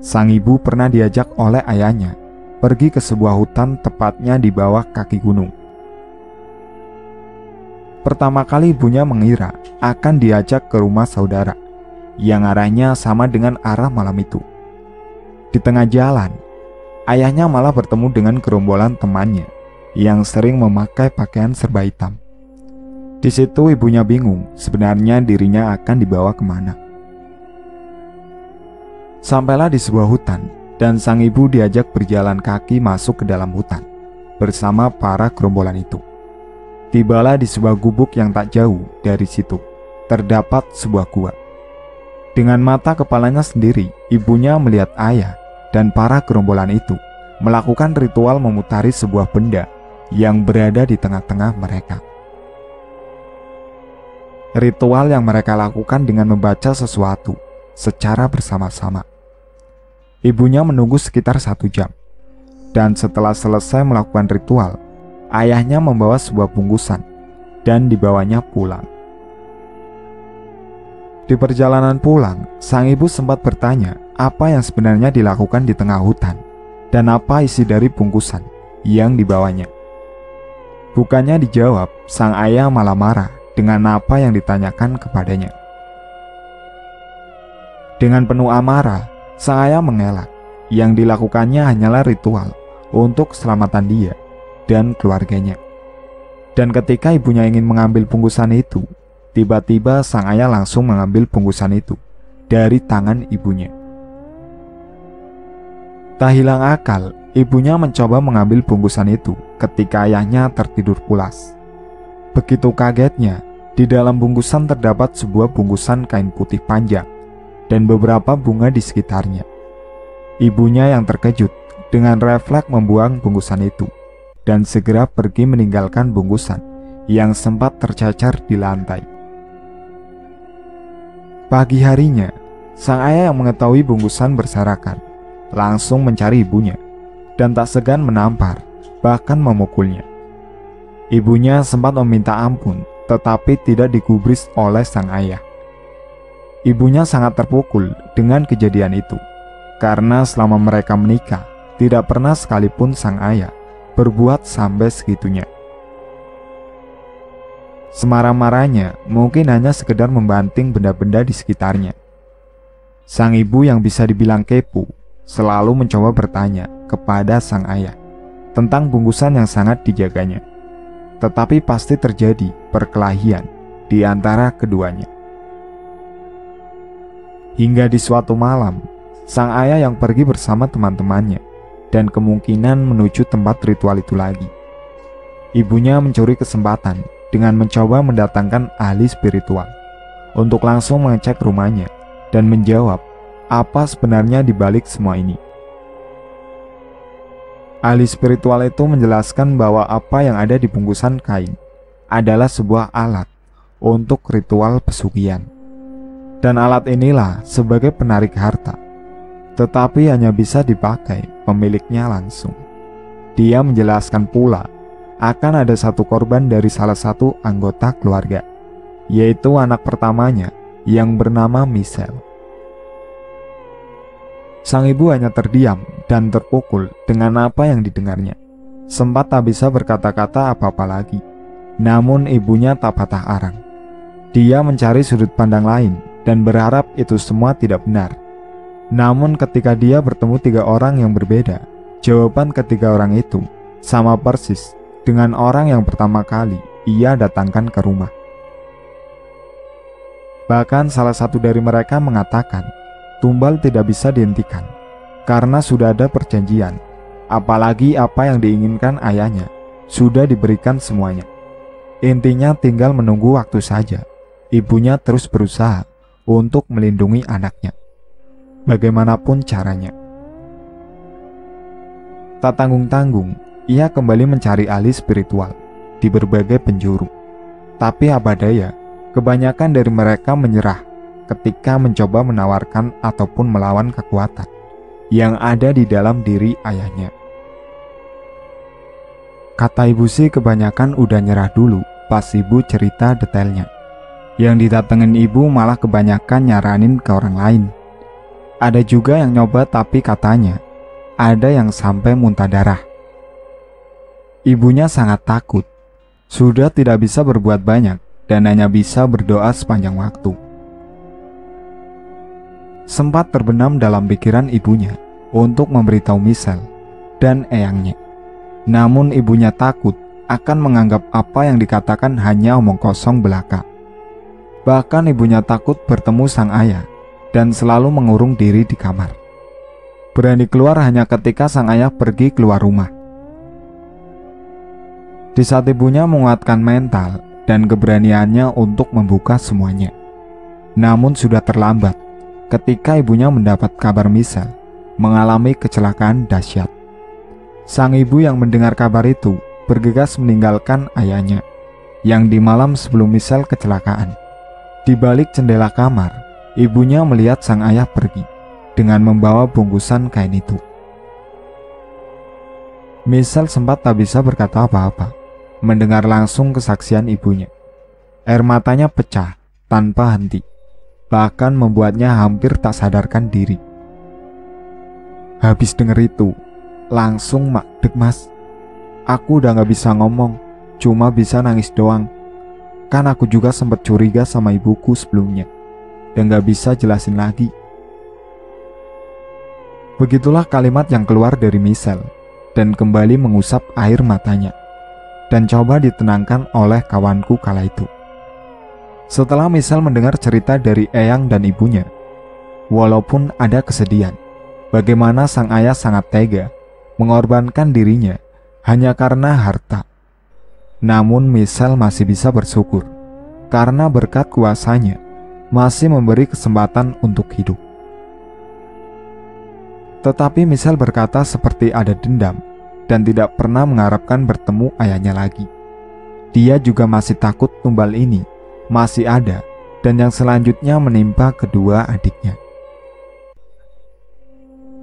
Sang ibu pernah diajak oleh ayahnya pergi ke sebuah hutan tepatnya di bawah kaki gunung. Pertama kali ibunya mengira akan diajak ke rumah saudara yang arahnya sama dengan arah malam itu. Di tengah jalan, ayahnya malah bertemu dengan gerombolan temannya yang sering memakai pakaian serba hitam. Di situ ibunya bingung sebenarnya dirinya akan dibawa ke mana. Sampailah di sebuah hutan dan sang ibu diajak berjalan kaki masuk ke dalam hutan bersama para gerombolan itu. Tibalah di sebuah gubuk yang tak jauh dari situ, terdapat sebuah gua. Dengan mata kepalanya sendiri, ibunya melihat ayah dan para gerombolan itu melakukan ritual memutari sebuah benda yang berada di tengah-tengah mereka. Ritual yang mereka lakukan dengan membaca sesuatu secara bersama-sama. Ibunya menunggu sekitar satu jam, dan setelah selesai melakukan ritual, ayahnya membawa sebuah bungkusan dan dibawanya pulang. Di perjalanan pulang, sang ibu sempat bertanya apa yang sebenarnya dilakukan di tengah hutan dan apa isi dari bungkusan yang dibawanya. Bukannya dijawab, sang ayah malah marah dengan apa yang ditanyakan kepadanya. Dengan penuh amarah, sang ayah mengelak. Yang dilakukannya hanyalah ritual untuk keselamatan dia dan keluarganya. Dan ketika ibunya ingin mengambil bungkusan itu, tiba-tiba sang ayah langsung mengambil bungkusan itu dari tangan ibunya. Tak hilang akal, ibunya mencoba mengambil bungkusan itu ketika ayahnya tertidur pulas. Begitu kagetnya, di dalam bungkusan terdapat sebuah bungkusan kain putih panjang dan beberapa bunga di sekitarnya. Ibunya yang terkejut dengan refleks membuang bungkusan itu dan segera pergi meninggalkan bungkusan yang sempat tercacar di lantai. Pagi harinya, sang ayah yang mengetahui bungkusan berserakan langsung mencari ibunya dan tak segan menampar, bahkan memukulnya. Ibunya sempat meminta ampun, tetapi tidak digubris oleh sang ayah. Ibunya sangat terpukul dengan kejadian itu, karena selama mereka menikah, tidak pernah sekalipun sang ayah berbuat sampai segitunya. Semarah-marahnya mungkin hanya sekedar membanting benda-benda di sekitarnya. Sang ibu yang bisa dibilang kepo selalu mencoba bertanya kepada sang ayah tentang bungkusan yang sangat dijaganya. Tetapi pasti terjadi perkelahian di antara keduanya. Hingga di suatu malam, sang ayah yang pergi bersama teman-temannya dan kemungkinan menuju tempat ritual itu lagi. Ibunya mencuri kesempatan dengan mencoba mendatangkan ahli spiritual untuk langsung mengecek rumahnya dan menjawab apa sebenarnya di balik semua ini. Ahli spiritual itu menjelaskan bahwa apa yang ada di bungkusan kain adalah sebuah alat untuk ritual pesugihan. Dan alat inilah sebagai penarik harta, tetapi hanya bisa dipakai pemiliknya langsung. Dia menjelaskan pula akan ada satu korban dari salah satu anggota keluarga, yaitu anak pertamanya yang bernama Michelle. Sang ibu hanya terdiam dan terpukul dengan apa yang didengarnya. Sempat tak bisa berkata-kata apa-apa lagi. Namun ibunya tak patah arang. Dia mencari sudut pandang lain dan berharap itu semua tidak benar. Namun ketika dia bertemu tiga orang yang berbeda, jawaban ketiga orang itu sama persis dengan orang yang pertama kali ia datangkan ke rumah. Bahkan salah satu dari mereka mengatakan tumbal tidak bisa dihentikan karena sudah ada perjanjian. Apalagi apa yang diinginkan ayahnya sudah diberikan semuanya. Intinya tinggal menunggu waktu saja. Ibunya terus berusaha untuk melindungi anaknya. Bagaimanapun caranya. Tak tanggung-tanggung, ia kembali mencari ahli spiritual di berbagai penjuru. Tapi apa daya, kebanyakan dari mereka menyerah ketika mencoba menawarkan ataupun melawan kekuatan yang ada di dalam diri ayahnya. Kata ibu sih kebanyakan udah nyerah dulu pas ibu cerita detailnya. Yang didatengin ibu malah kebanyakan nyaranin ke orang lain. Ada juga yang nyoba tapi katanya ada yang sampai muntah darah. Ibunya sangat takut, sudah tidak bisa berbuat banyak dan hanya bisa berdoa sepanjang waktu sempat terbenam dalam pikiran ibunya untuk memberitahu Michelle dan eyangnya. Namun ibunya takut akan menganggap apa yang dikatakan hanya omong kosong belaka. Bahkan ibunya takut bertemu sang ayah dan selalu mengurung diri di kamar. Berani keluar hanya ketika sang ayah pergi keluar rumah. Di saat ibunya menguatkan mental dan keberaniannya untuk membuka semuanya. Namun sudah terlambat ketika ibunya mendapat kabar Michelle mengalami kecelakaan dahsyat. Sang ibu yang mendengar kabar itu bergegas meninggalkan ayahnya yang di malam sebelum Michelle kecelakaan. Di balik jendela kamar, ibunya melihat sang ayah pergi dengan membawa bungkusan kain itu. Michelle sempat tak bisa berkata apa-apa mendengar langsung kesaksian ibunya. Air matanya pecah tanpa henti bahkan membuatnya hampir tak sadarkan diri. Habis denger itu, langsung makdek mas. Aku udah gak bisa ngomong, cuma bisa nangis doang. Kan aku juga sempat curiga sama ibuku sebelumnya, dan gak bisa jelasin lagi. Begitulah kalimat yang keluar dari Michelle, dan kembali mengusap air matanya, dan coba ditenangkan oleh kawanku kala itu. Setelah misal mendengar cerita dari Eyang dan ibunya, walaupun ada kesedihan, bagaimana sang ayah sangat tega mengorbankan dirinya hanya karena harta. Namun misal masih bisa bersyukur karena berkat kuasanya masih memberi kesempatan untuk hidup. Tetapi misal berkata seperti ada dendam dan tidak pernah mengharapkan bertemu ayahnya lagi. Dia juga masih takut tumbal ini masih ada dan yang selanjutnya menimpa kedua adiknya.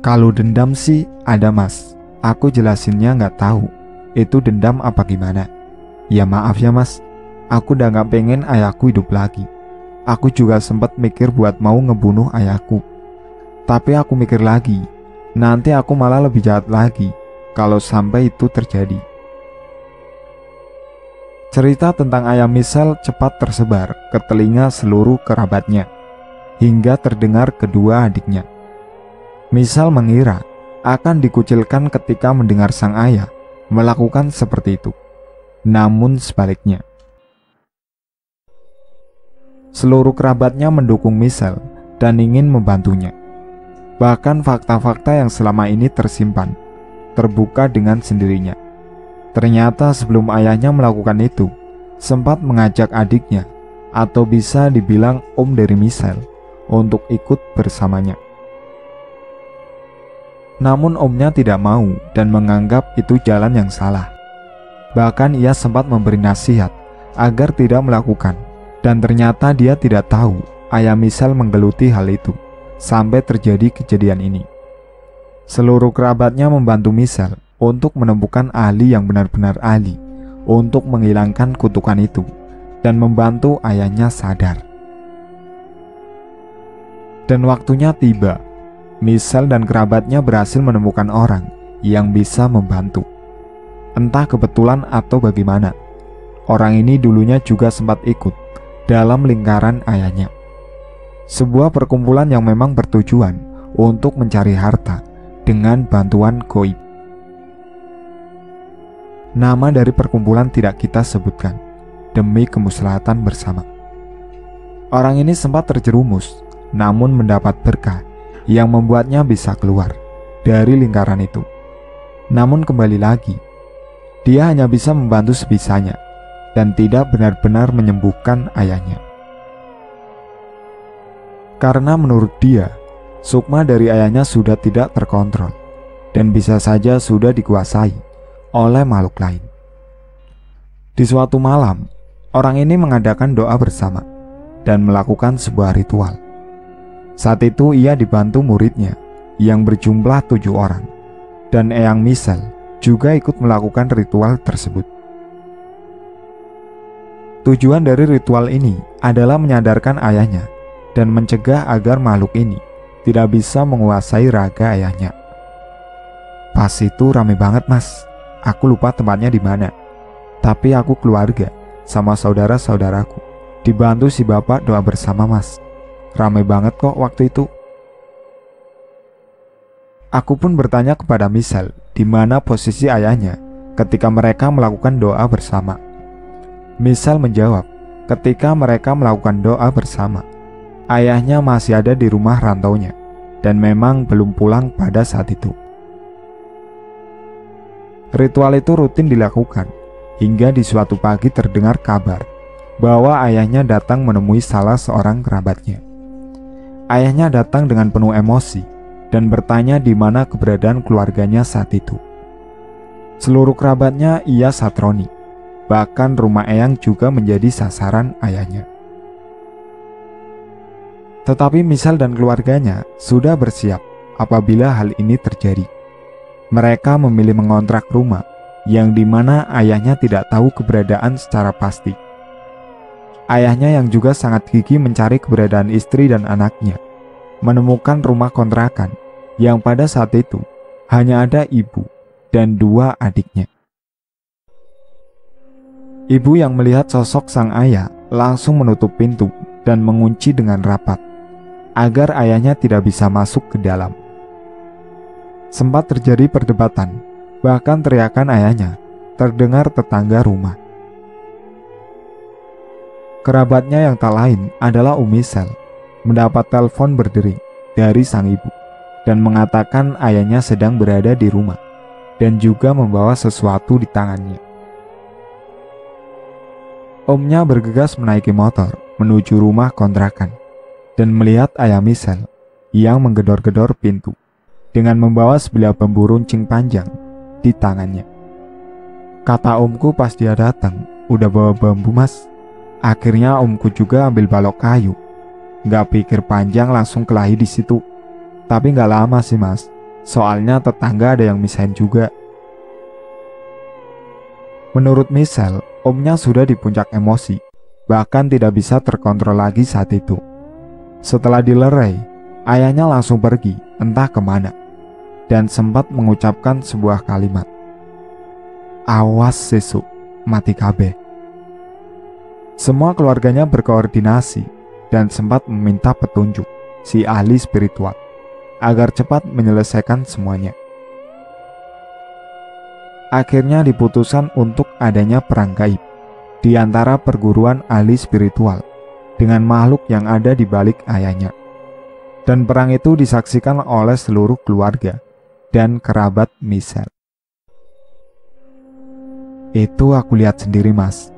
Kalau dendam sih ada mas, aku jelasinnya nggak tahu itu dendam apa gimana. Ya maaf ya mas, aku udah nggak pengen ayahku hidup lagi. Aku juga sempat mikir buat mau ngebunuh ayahku. Tapi aku mikir lagi, nanti aku malah lebih jahat lagi kalau sampai itu terjadi. Cerita tentang ayam misal cepat tersebar ke telinga seluruh kerabatnya, hingga terdengar kedua adiknya. Misal mengira akan dikucilkan ketika mendengar sang ayah melakukan seperti itu. Namun sebaliknya, seluruh kerabatnya mendukung Misal dan ingin membantunya. Bahkan fakta-fakta yang selama ini tersimpan terbuka dengan sendirinya. Ternyata sebelum ayahnya melakukan itu, sempat mengajak adiknya atau bisa dibilang om dari Michelle untuk ikut bersamanya. Namun omnya tidak mau dan menganggap itu jalan yang salah. Bahkan ia sempat memberi nasihat agar tidak melakukan dan ternyata dia tidak tahu ayah Michelle menggeluti hal itu sampai terjadi kejadian ini. Seluruh kerabatnya membantu Michelle untuk menemukan ahli yang benar-benar ahli untuk menghilangkan kutukan itu dan membantu ayahnya sadar. Dan waktunya tiba, Michelle dan kerabatnya berhasil menemukan orang yang bisa membantu. Entah kebetulan atau bagaimana, orang ini dulunya juga sempat ikut dalam lingkaran ayahnya. Sebuah perkumpulan yang memang bertujuan untuk mencari harta dengan bantuan goib. Nama dari perkumpulan tidak kita sebutkan demi kemuslahatan bersama. Orang ini sempat terjerumus, namun mendapat berkah yang membuatnya bisa keluar dari lingkaran itu. Namun kembali lagi, dia hanya bisa membantu sebisanya dan tidak benar-benar menyembuhkan ayahnya. Karena menurut dia, sukma dari ayahnya sudah tidak terkontrol dan bisa saja sudah dikuasai oleh makhluk lain. Di suatu malam, orang ini mengadakan doa bersama dan melakukan sebuah ritual. Saat itu ia dibantu muridnya yang berjumlah tujuh orang dan Eyang Misel juga ikut melakukan ritual tersebut. Tujuan dari ritual ini adalah menyadarkan ayahnya dan mencegah agar makhluk ini tidak bisa menguasai raga ayahnya. Pas itu rame banget mas Aku lupa tempatnya di mana. Tapi aku keluarga sama saudara-saudaraku. Dibantu si bapak doa bersama mas. Ramai banget kok waktu itu. Aku pun bertanya kepada Misal di mana posisi ayahnya ketika mereka melakukan doa bersama. Misal menjawab, ketika mereka melakukan doa bersama, ayahnya masih ada di rumah rantaunya dan memang belum pulang pada saat itu. Ritual itu rutin dilakukan hingga di suatu pagi terdengar kabar bahwa ayahnya datang menemui salah seorang kerabatnya. Ayahnya datang dengan penuh emosi dan bertanya di mana keberadaan keluarganya saat itu. Seluruh kerabatnya ia satroni, bahkan rumah Eyang juga menjadi sasaran ayahnya. Tetapi Misal dan keluarganya sudah bersiap apabila hal ini terjadi mereka memilih mengontrak rumah yang di mana ayahnya tidak tahu keberadaan secara pasti. Ayahnya yang juga sangat gigih mencari keberadaan istri dan anaknya, menemukan rumah kontrakan yang pada saat itu hanya ada ibu dan dua adiknya. Ibu yang melihat sosok sang ayah langsung menutup pintu dan mengunci dengan rapat agar ayahnya tidak bisa masuk ke dalam sempat terjadi perdebatan, bahkan teriakan ayahnya terdengar tetangga rumah. Kerabatnya yang tak lain adalah Umi Sel mendapat telepon berdering dari sang ibu dan mengatakan ayahnya sedang berada di rumah dan juga membawa sesuatu di tangannya. Omnya bergegas menaiki motor menuju rumah kontrakan dan melihat ayah Michelle yang menggedor-gedor pintu dengan membawa sebilah bambu runcing panjang di tangannya. Kata omku pas dia datang, udah bawa bambu mas. Akhirnya omku juga ambil balok kayu. Gak pikir panjang langsung kelahi di situ. Tapi gak lama sih mas. Soalnya tetangga ada yang misahin juga. Menurut Michelle, omnya sudah di puncak emosi. Bahkan tidak bisa terkontrol lagi saat itu. Setelah dilerai, ayahnya langsung pergi entah ke mana. Dan sempat mengucapkan sebuah kalimat. Awas sesuk, mati kabeh. Semua keluarganya berkoordinasi dan sempat meminta petunjuk si ahli spiritual agar cepat menyelesaikan semuanya. Akhirnya diputuskan untuk adanya perang gaib di antara perguruan ahli spiritual dengan makhluk yang ada di balik ayahnya. Dan perang itu disaksikan oleh seluruh keluarga dan kerabat Michelle. Itu aku lihat sendiri mas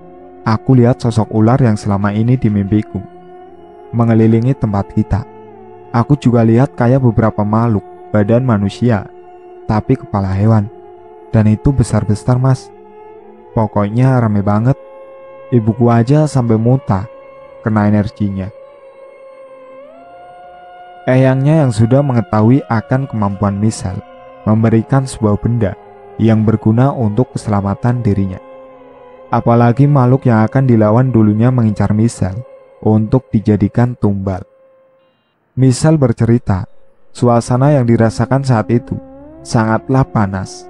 Aku lihat sosok ular yang selama ini di mimpiku mengelilingi tempat kita. Aku juga lihat kayak beberapa makhluk badan manusia, tapi kepala hewan. Dan itu besar-besar mas. Pokoknya rame banget. Ibuku aja sampai muntah, kena energinya. Eyangnya yang sudah mengetahui akan kemampuan misal memberikan sebuah benda yang berguna untuk keselamatan dirinya. Apalagi makhluk yang akan dilawan dulunya mengincar Misal untuk dijadikan tumbal. Misal bercerita, suasana yang dirasakan saat itu sangatlah panas,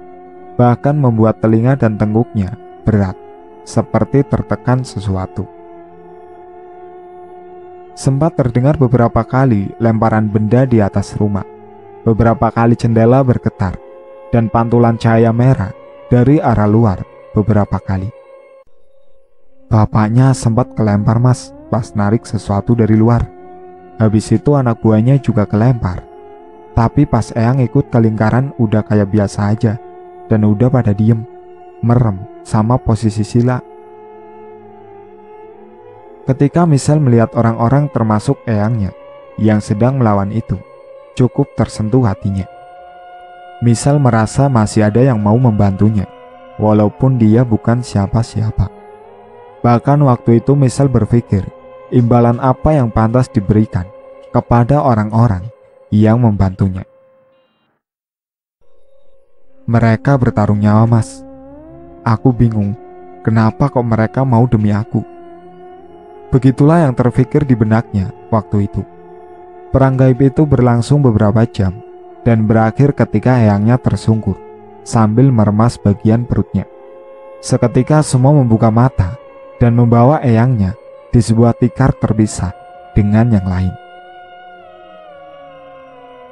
bahkan membuat telinga dan tengkuknya berat, seperti tertekan sesuatu. Sempat terdengar beberapa kali lemparan benda di atas rumah. Beberapa kali jendela bergetar, dan pantulan cahaya merah dari arah luar beberapa kali. Bapaknya sempat kelempar mas pas narik sesuatu dari luar. Habis itu anak buahnya juga kelempar. Tapi pas Eyang ikut ke lingkaran udah kayak biasa aja dan udah pada diem, merem sama posisi sila. Ketika misal melihat orang-orang termasuk Eyangnya yang sedang melawan itu, cukup tersentuh hatinya. Misal merasa masih ada yang mau membantunya, walaupun dia bukan siapa-siapa. Bahkan waktu itu Misal berpikir, imbalan apa yang pantas diberikan kepada orang-orang yang membantunya. Mereka bertarung nyawa mas. Aku bingung, kenapa kok mereka mau demi aku? Begitulah yang terfikir di benaknya waktu itu. Perang gaib itu berlangsung beberapa jam dan berakhir ketika eyangnya tersungkur sambil meremas bagian perutnya. Seketika semua membuka mata dan membawa eyangnya di sebuah tikar terpisah dengan yang lain.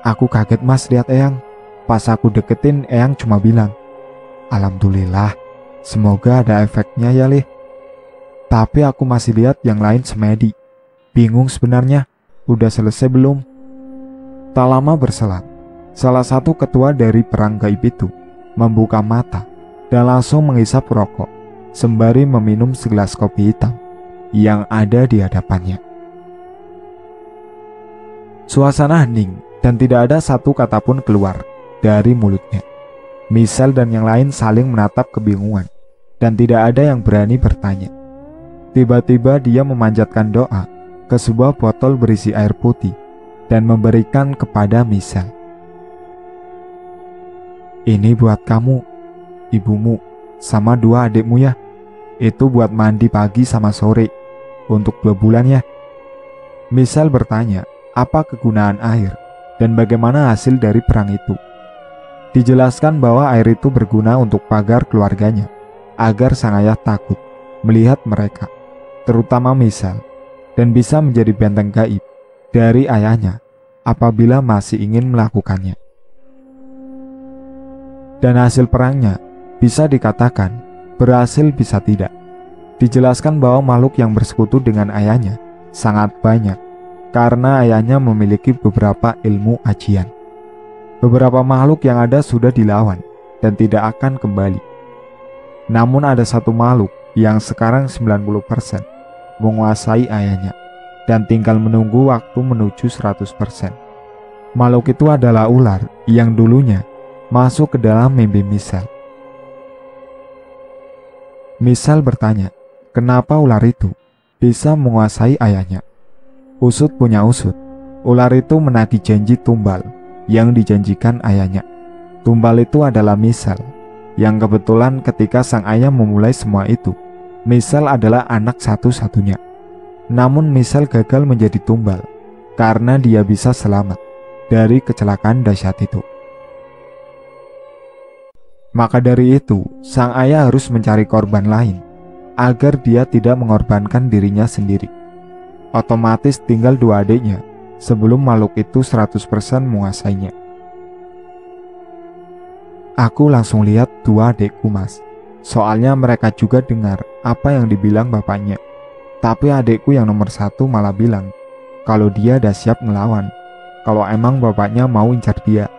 Aku kaget mas lihat eyang. Pas aku deketin eyang cuma bilang, Alhamdulillah, semoga ada efeknya ya lih. Tapi aku masih lihat yang lain semedi. Bingung sebenarnya, udah selesai belum? Tak lama berselang, salah satu ketua dari perang gaib itu membuka mata dan langsung menghisap rokok sembari meminum segelas kopi hitam yang ada di hadapannya. Suasana hening dan tidak ada satu kata pun keluar dari mulutnya. Misal dan yang lain saling menatap kebingungan dan tidak ada yang berani bertanya. Tiba-tiba dia memanjatkan doa ke sebuah botol berisi air putih dan memberikan kepada Misal. Ini buat kamu, ibumu, sama dua adikmu ya. Itu buat mandi pagi sama sore untuk dua bulan ya. Misal bertanya, apa kegunaan air dan bagaimana hasil dari perang itu. Dijelaskan bahwa air itu berguna untuk pagar keluarganya, agar sang ayah takut melihat mereka, terutama misal, dan bisa menjadi benteng gaib dari ayahnya apabila masih ingin melakukannya. Dan hasil perangnya bisa dikatakan berhasil bisa tidak. Dijelaskan bahwa makhluk yang bersekutu dengan ayahnya sangat banyak karena ayahnya memiliki beberapa ilmu ajian. Beberapa makhluk yang ada sudah dilawan dan tidak akan kembali. Namun ada satu makhluk yang sekarang 90% menguasai ayahnya dan tinggal menunggu waktu menuju 100%. Makhluk itu adalah ular yang dulunya masuk ke dalam mimpi Misal. Misal bertanya, kenapa ular itu bisa menguasai ayahnya? Usut punya usut. Ular itu menagih janji tumbal yang dijanjikan ayahnya. Tumbal itu adalah misal, yang kebetulan ketika sang ayah memulai semua itu, misal adalah anak satu-satunya. Namun misal gagal menjadi tumbal, karena dia bisa selamat dari kecelakaan dahsyat itu. Maka dari itu, sang ayah harus mencari korban lain agar dia tidak mengorbankan dirinya sendiri otomatis tinggal dua adiknya sebelum makhluk itu 100% menguasainya. Aku langsung lihat dua adikku mas. Soalnya mereka juga dengar apa yang dibilang bapaknya. Tapi adikku yang nomor satu malah bilang kalau dia udah siap ngelawan. Kalau emang bapaknya mau incar dia.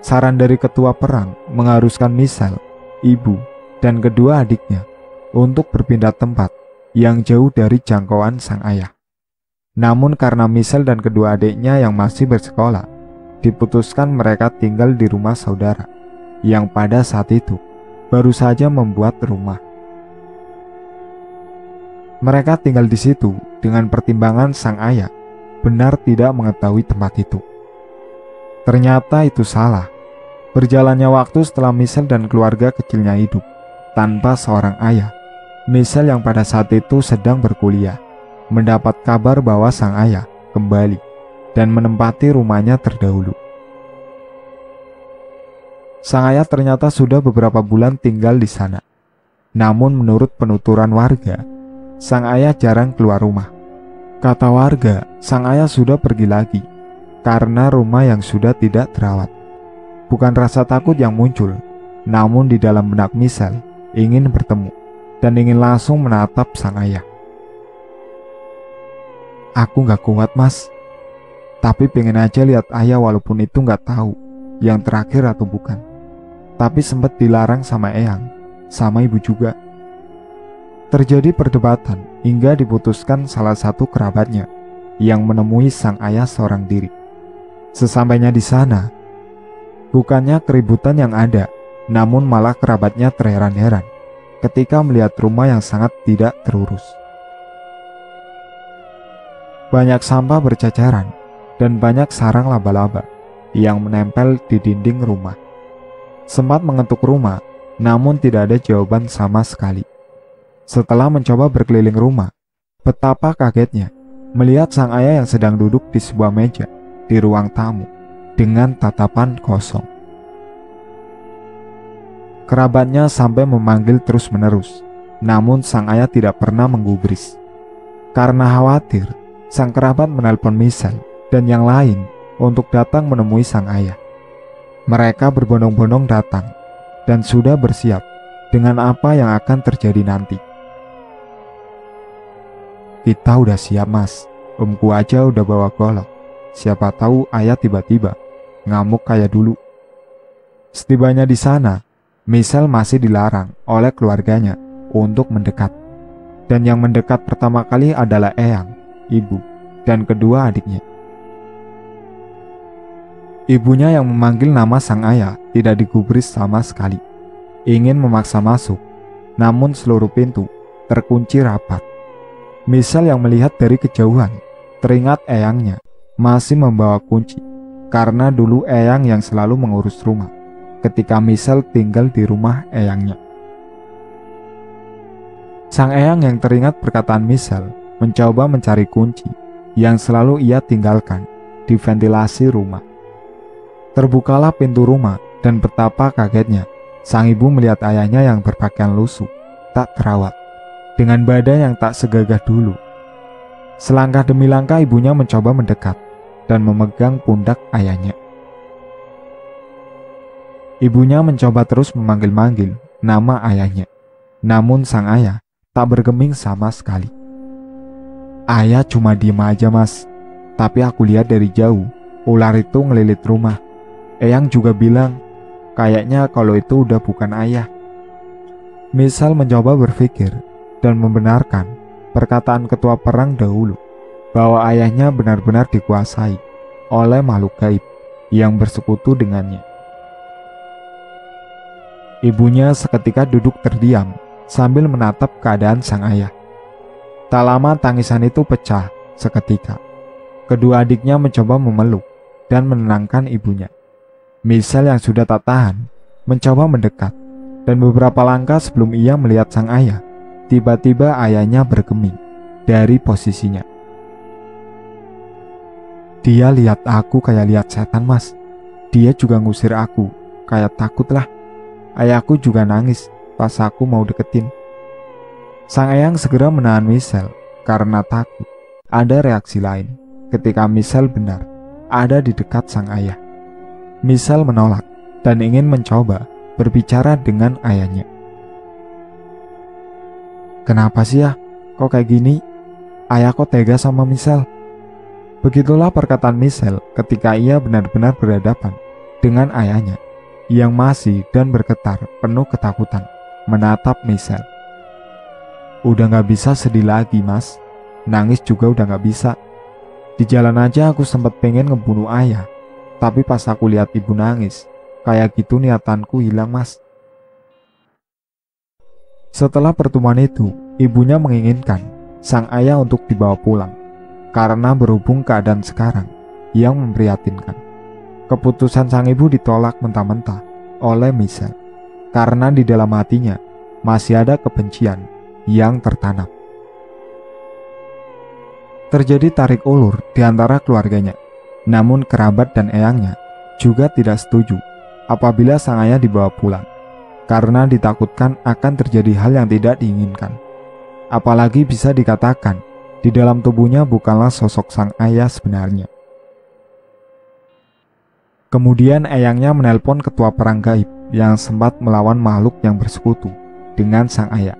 Saran dari ketua perang mengharuskan misal, ibu, dan kedua adiknya untuk berpindah tempat yang jauh dari jangkauan sang ayah. Namun karena Michelle dan kedua adiknya yang masih bersekolah, diputuskan mereka tinggal di rumah saudara yang pada saat itu baru saja membuat rumah. Mereka tinggal di situ dengan pertimbangan sang ayah benar tidak mengetahui tempat itu. Ternyata itu salah. Berjalannya waktu setelah Michelle dan keluarga kecilnya hidup tanpa seorang ayah, Michelle yang pada saat itu sedang berkuliah mendapat kabar bahwa sang ayah kembali dan menempati rumahnya terdahulu. Sang ayah ternyata sudah beberapa bulan tinggal di sana. Namun menurut penuturan warga, sang ayah jarang keluar rumah. Kata warga, sang ayah sudah pergi lagi karena rumah yang sudah tidak terawat. Bukan rasa takut yang muncul, namun di dalam benak misal ingin bertemu dan ingin langsung menatap sang ayah. Aku gak kuat mas, tapi pengen aja lihat ayah walaupun itu gak tahu yang terakhir atau bukan. Tapi sempat dilarang sama Eyang, sama ibu juga. Terjadi perdebatan hingga diputuskan salah satu kerabatnya yang menemui sang ayah seorang diri. Sesampainya di sana, bukannya keributan yang ada, namun malah kerabatnya terheran-heran ketika melihat rumah yang sangat tidak terurus. Banyak sampah bercacaran dan banyak sarang laba-laba yang menempel di dinding rumah. Sempat mengetuk rumah, namun tidak ada jawaban sama sekali. Setelah mencoba berkeliling rumah, betapa kagetnya melihat sang ayah yang sedang duduk di sebuah meja di ruang tamu dengan tatapan kosong. Kerabatnya sampai memanggil terus-menerus, namun sang ayah tidak pernah menggubris. Karena khawatir, sang kerabat menelpon Misal dan yang lain untuk datang menemui sang ayah. Mereka berbondong-bondong datang dan sudah bersiap dengan apa yang akan terjadi nanti. Kita udah siap mas, omku aja udah bawa golok. Siapa tahu ayah tiba-tiba ngamuk kayak dulu. Setibanya di sana, Michelle masih dilarang oleh keluarganya untuk mendekat. Dan yang mendekat pertama kali adalah Eyang, ibu, dan kedua adiknya. Ibunya yang memanggil nama sang ayah tidak digubris sama sekali. Ingin memaksa masuk, namun seluruh pintu terkunci rapat. Michelle yang melihat dari kejauhan, teringat Eyangnya masih membawa kunci karena dulu Eyang yang selalu mengurus rumah ketika Michelle tinggal di rumah eyangnya. Sang eyang yang teringat perkataan Michelle mencoba mencari kunci yang selalu ia tinggalkan di ventilasi rumah. Terbukalah pintu rumah dan betapa kagetnya sang ibu melihat ayahnya yang berpakaian lusuh, tak terawat, dengan badan yang tak segagah dulu. Selangkah demi langkah ibunya mencoba mendekat dan memegang pundak ayahnya. Ibunya mencoba terus memanggil-manggil nama ayahnya, Namun sang ayah tak bergeming sama sekali. Ayah cuma diem aja mas, tapi aku lihat dari jauh, ular itu ngelilit rumah. Eyang juga bilang, kayaknya kalau itu udah bukan ayah. Misal mencoba berpikir dan membenarkan perkataan ketua perang dahulu bahwa ayahnya benar-benar dikuasai oleh makhluk gaib yang bersekutu dengannya. Ibunya seketika duduk terdiam sambil menatap keadaan sang ayah. Tak lama tangisan itu pecah seketika. Kedua adiknya mencoba memeluk dan menenangkan ibunya. Misal yang sudah tak tahan mencoba mendekat dan beberapa langkah sebelum ia melihat sang ayah, tiba-tiba ayahnya bergeming dari posisinya. Dia lihat aku kayak lihat setan mas. Dia juga ngusir aku, kayak takut lah. Ayahku juga nangis pas aku mau deketin. Sang ayang segera menahan Michelle karena takut. Ada reaksi lain ketika Michelle benar ada di dekat sang ayah. Michelle menolak dan ingin mencoba berbicara dengan ayahnya. Kenapa sih ya? Kok kayak gini? Ayah kok tega sama Michelle? Begitulah perkataan Michelle ketika ia benar-benar berhadapan dengan ayahnya yang masih dan bergetar penuh ketakutan menatap Michelle. Udah gak bisa sedih lagi mas, nangis juga udah gak bisa. Di jalan aja aku sempat pengen ngebunuh ayah, tapi pas aku lihat ibu nangis, kayak gitu niatanku hilang mas. Setelah pertemuan itu, ibunya menginginkan sang ayah untuk dibawa pulang, karena berhubung keadaan sekarang yang memprihatinkan. Keputusan sang ibu ditolak mentah-mentah oleh Michelle karena di dalam hatinya masih ada kebencian yang tertanam. Terjadi tarik ulur di antara keluarganya, namun kerabat dan eyangnya juga tidak setuju apabila sang ayah dibawa pulang karena ditakutkan akan terjadi hal yang tidak diinginkan. Apalagi bisa dikatakan di dalam tubuhnya bukanlah sosok sang ayah sebenarnya. Kemudian eyangnya menelpon ketua perang gaib yang sempat melawan makhluk yang bersekutu dengan sang ayah.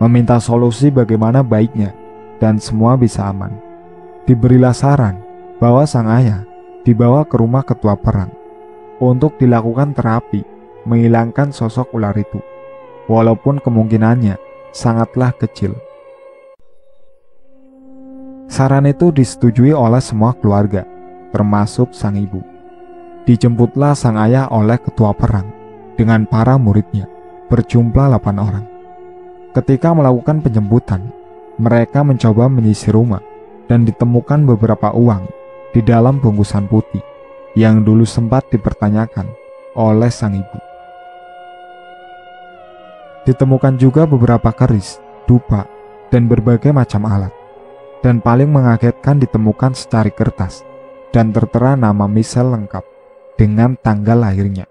Meminta solusi bagaimana baiknya dan semua bisa aman. Diberilah saran bahwa sang ayah dibawa ke rumah ketua perang untuk dilakukan terapi menghilangkan sosok ular itu. Walaupun kemungkinannya sangatlah kecil. Saran itu disetujui oleh semua keluarga, termasuk sang ibu. Dijemputlah sang ayah oleh ketua perang dengan para muridnya, berjumlah 8 orang. Ketika melakukan penjemputan, mereka mencoba menyisir rumah dan ditemukan beberapa uang di dalam bungkusan putih yang dulu sempat dipertanyakan oleh sang ibu. Ditemukan juga beberapa keris, dupa, dan berbagai macam alat. Dan paling mengagetkan ditemukan secari kertas dan tertera nama misal lengkap dengan tanggal lahirnya.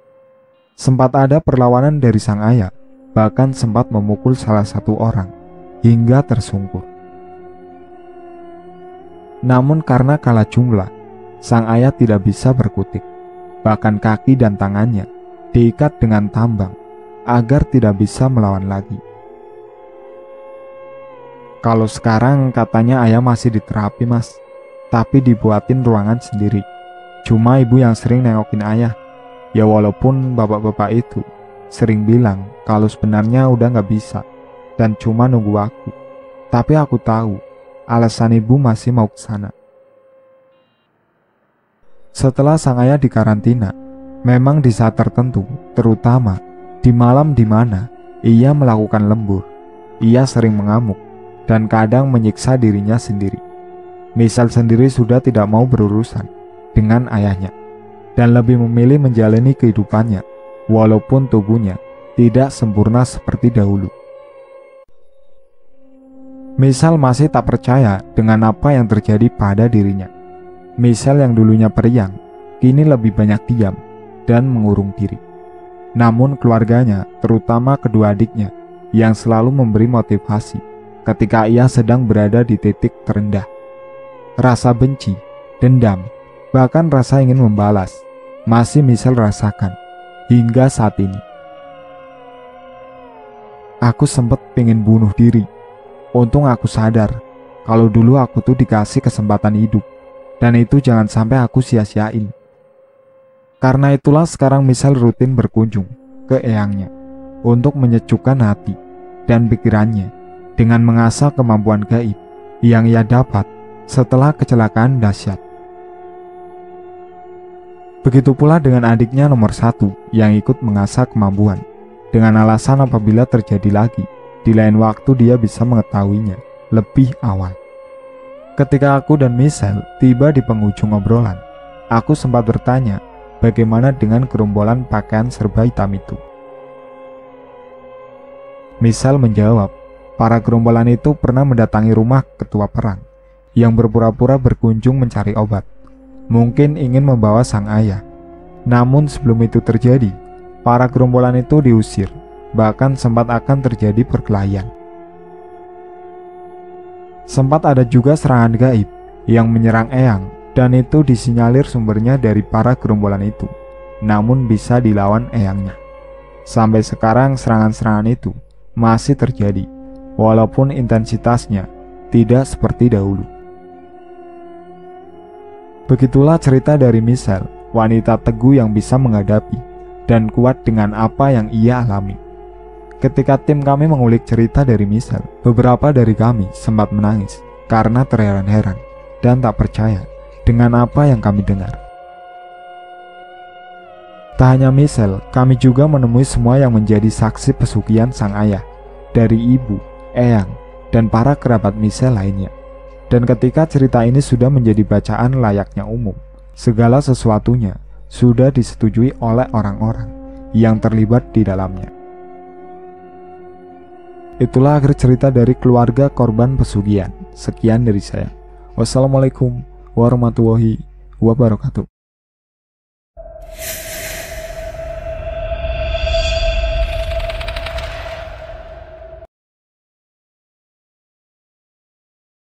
Sempat ada perlawanan dari sang ayah, bahkan sempat memukul salah satu orang hingga tersungkur. Namun karena kalah jumlah, sang ayah tidak bisa berkutik. Bahkan kaki dan tangannya diikat dengan tambang agar tidak bisa melawan lagi. Kalau sekarang katanya ayah masih diterapi mas, tapi dibuatin ruangan sendiri. Cuma ibu yang sering nengokin ayah. Ya walaupun bapak-bapak itu sering bilang kalau sebenarnya udah gak bisa dan cuma nunggu aku. Tapi aku tahu alasan ibu masih mau ke sana. Setelah sang ayah dikarantina, memang di saat tertentu, terutama di malam di mana ia melakukan lembur, ia sering mengamuk dan kadang menyiksa dirinya sendiri. Misal sendiri sudah tidak mau berurusan dengan ayahnya dan lebih memilih menjalani kehidupannya walaupun tubuhnya tidak sempurna seperti dahulu. Misal masih tak percaya dengan apa yang terjadi pada dirinya. Misal yang dulunya periang, kini lebih banyak diam dan mengurung diri. Namun keluarganya, terutama kedua adiknya, yang selalu memberi motivasi ketika ia sedang berada di titik terendah. Rasa benci, dendam, bahkan rasa ingin membalas, masih misal rasakan hingga saat ini. aku sempat pengen bunuh diri. Untung aku sadar kalau dulu aku tuh dikasih kesempatan hidup dan itu jangan sampai aku sia-siain. Karena itulah sekarang misal rutin berkunjung ke eyangnya untuk menyejukkan hati dan pikirannya dengan mengasah kemampuan gaib yang ia dapat setelah kecelakaan dahsyat. Begitu pula dengan adiknya nomor satu yang ikut mengasah kemampuan dengan alasan apabila terjadi lagi, di lain waktu dia bisa mengetahuinya lebih awal. Ketika aku dan Michelle tiba di penghujung obrolan, aku sempat bertanya bagaimana dengan gerombolan pakaian serba hitam itu. Michelle menjawab, para gerombolan itu pernah mendatangi rumah ketua perang yang berpura-pura berkunjung mencari obat mungkin ingin membawa sang ayah. Namun sebelum itu terjadi, para gerombolan itu diusir, bahkan sempat akan terjadi perkelahian. Sempat ada juga serangan gaib yang menyerang Eyang dan itu disinyalir sumbernya dari para gerombolan itu, namun bisa dilawan Eyangnya. Sampai sekarang serangan-serangan itu masih terjadi, walaupun intensitasnya tidak seperti dahulu. Begitulah cerita dari Michelle, wanita teguh yang bisa menghadapi dan kuat dengan apa yang ia alami. Ketika tim kami mengulik cerita dari Michelle, beberapa dari kami sempat menangis karena terheran-heran dan tak percaya dengan apa yang kami dengar. Tak hanya Michelle, kami juga menemui semua yang menjadi saksi pesugihan sang ayah, dari ibu, eyang, dan para kerabat Michelle lainnya. Dan ketika cerita ini sudah menjadi bacaan layaknya umum, segala sesuatunya sudah disetujui oleh orang-orang yang terlibat di dalamnya. Itulah akhir cerita dari keluarga korban pesugihan. Sekian dari saya. Wassalamualaikum warahmatullahi wabarakatuh.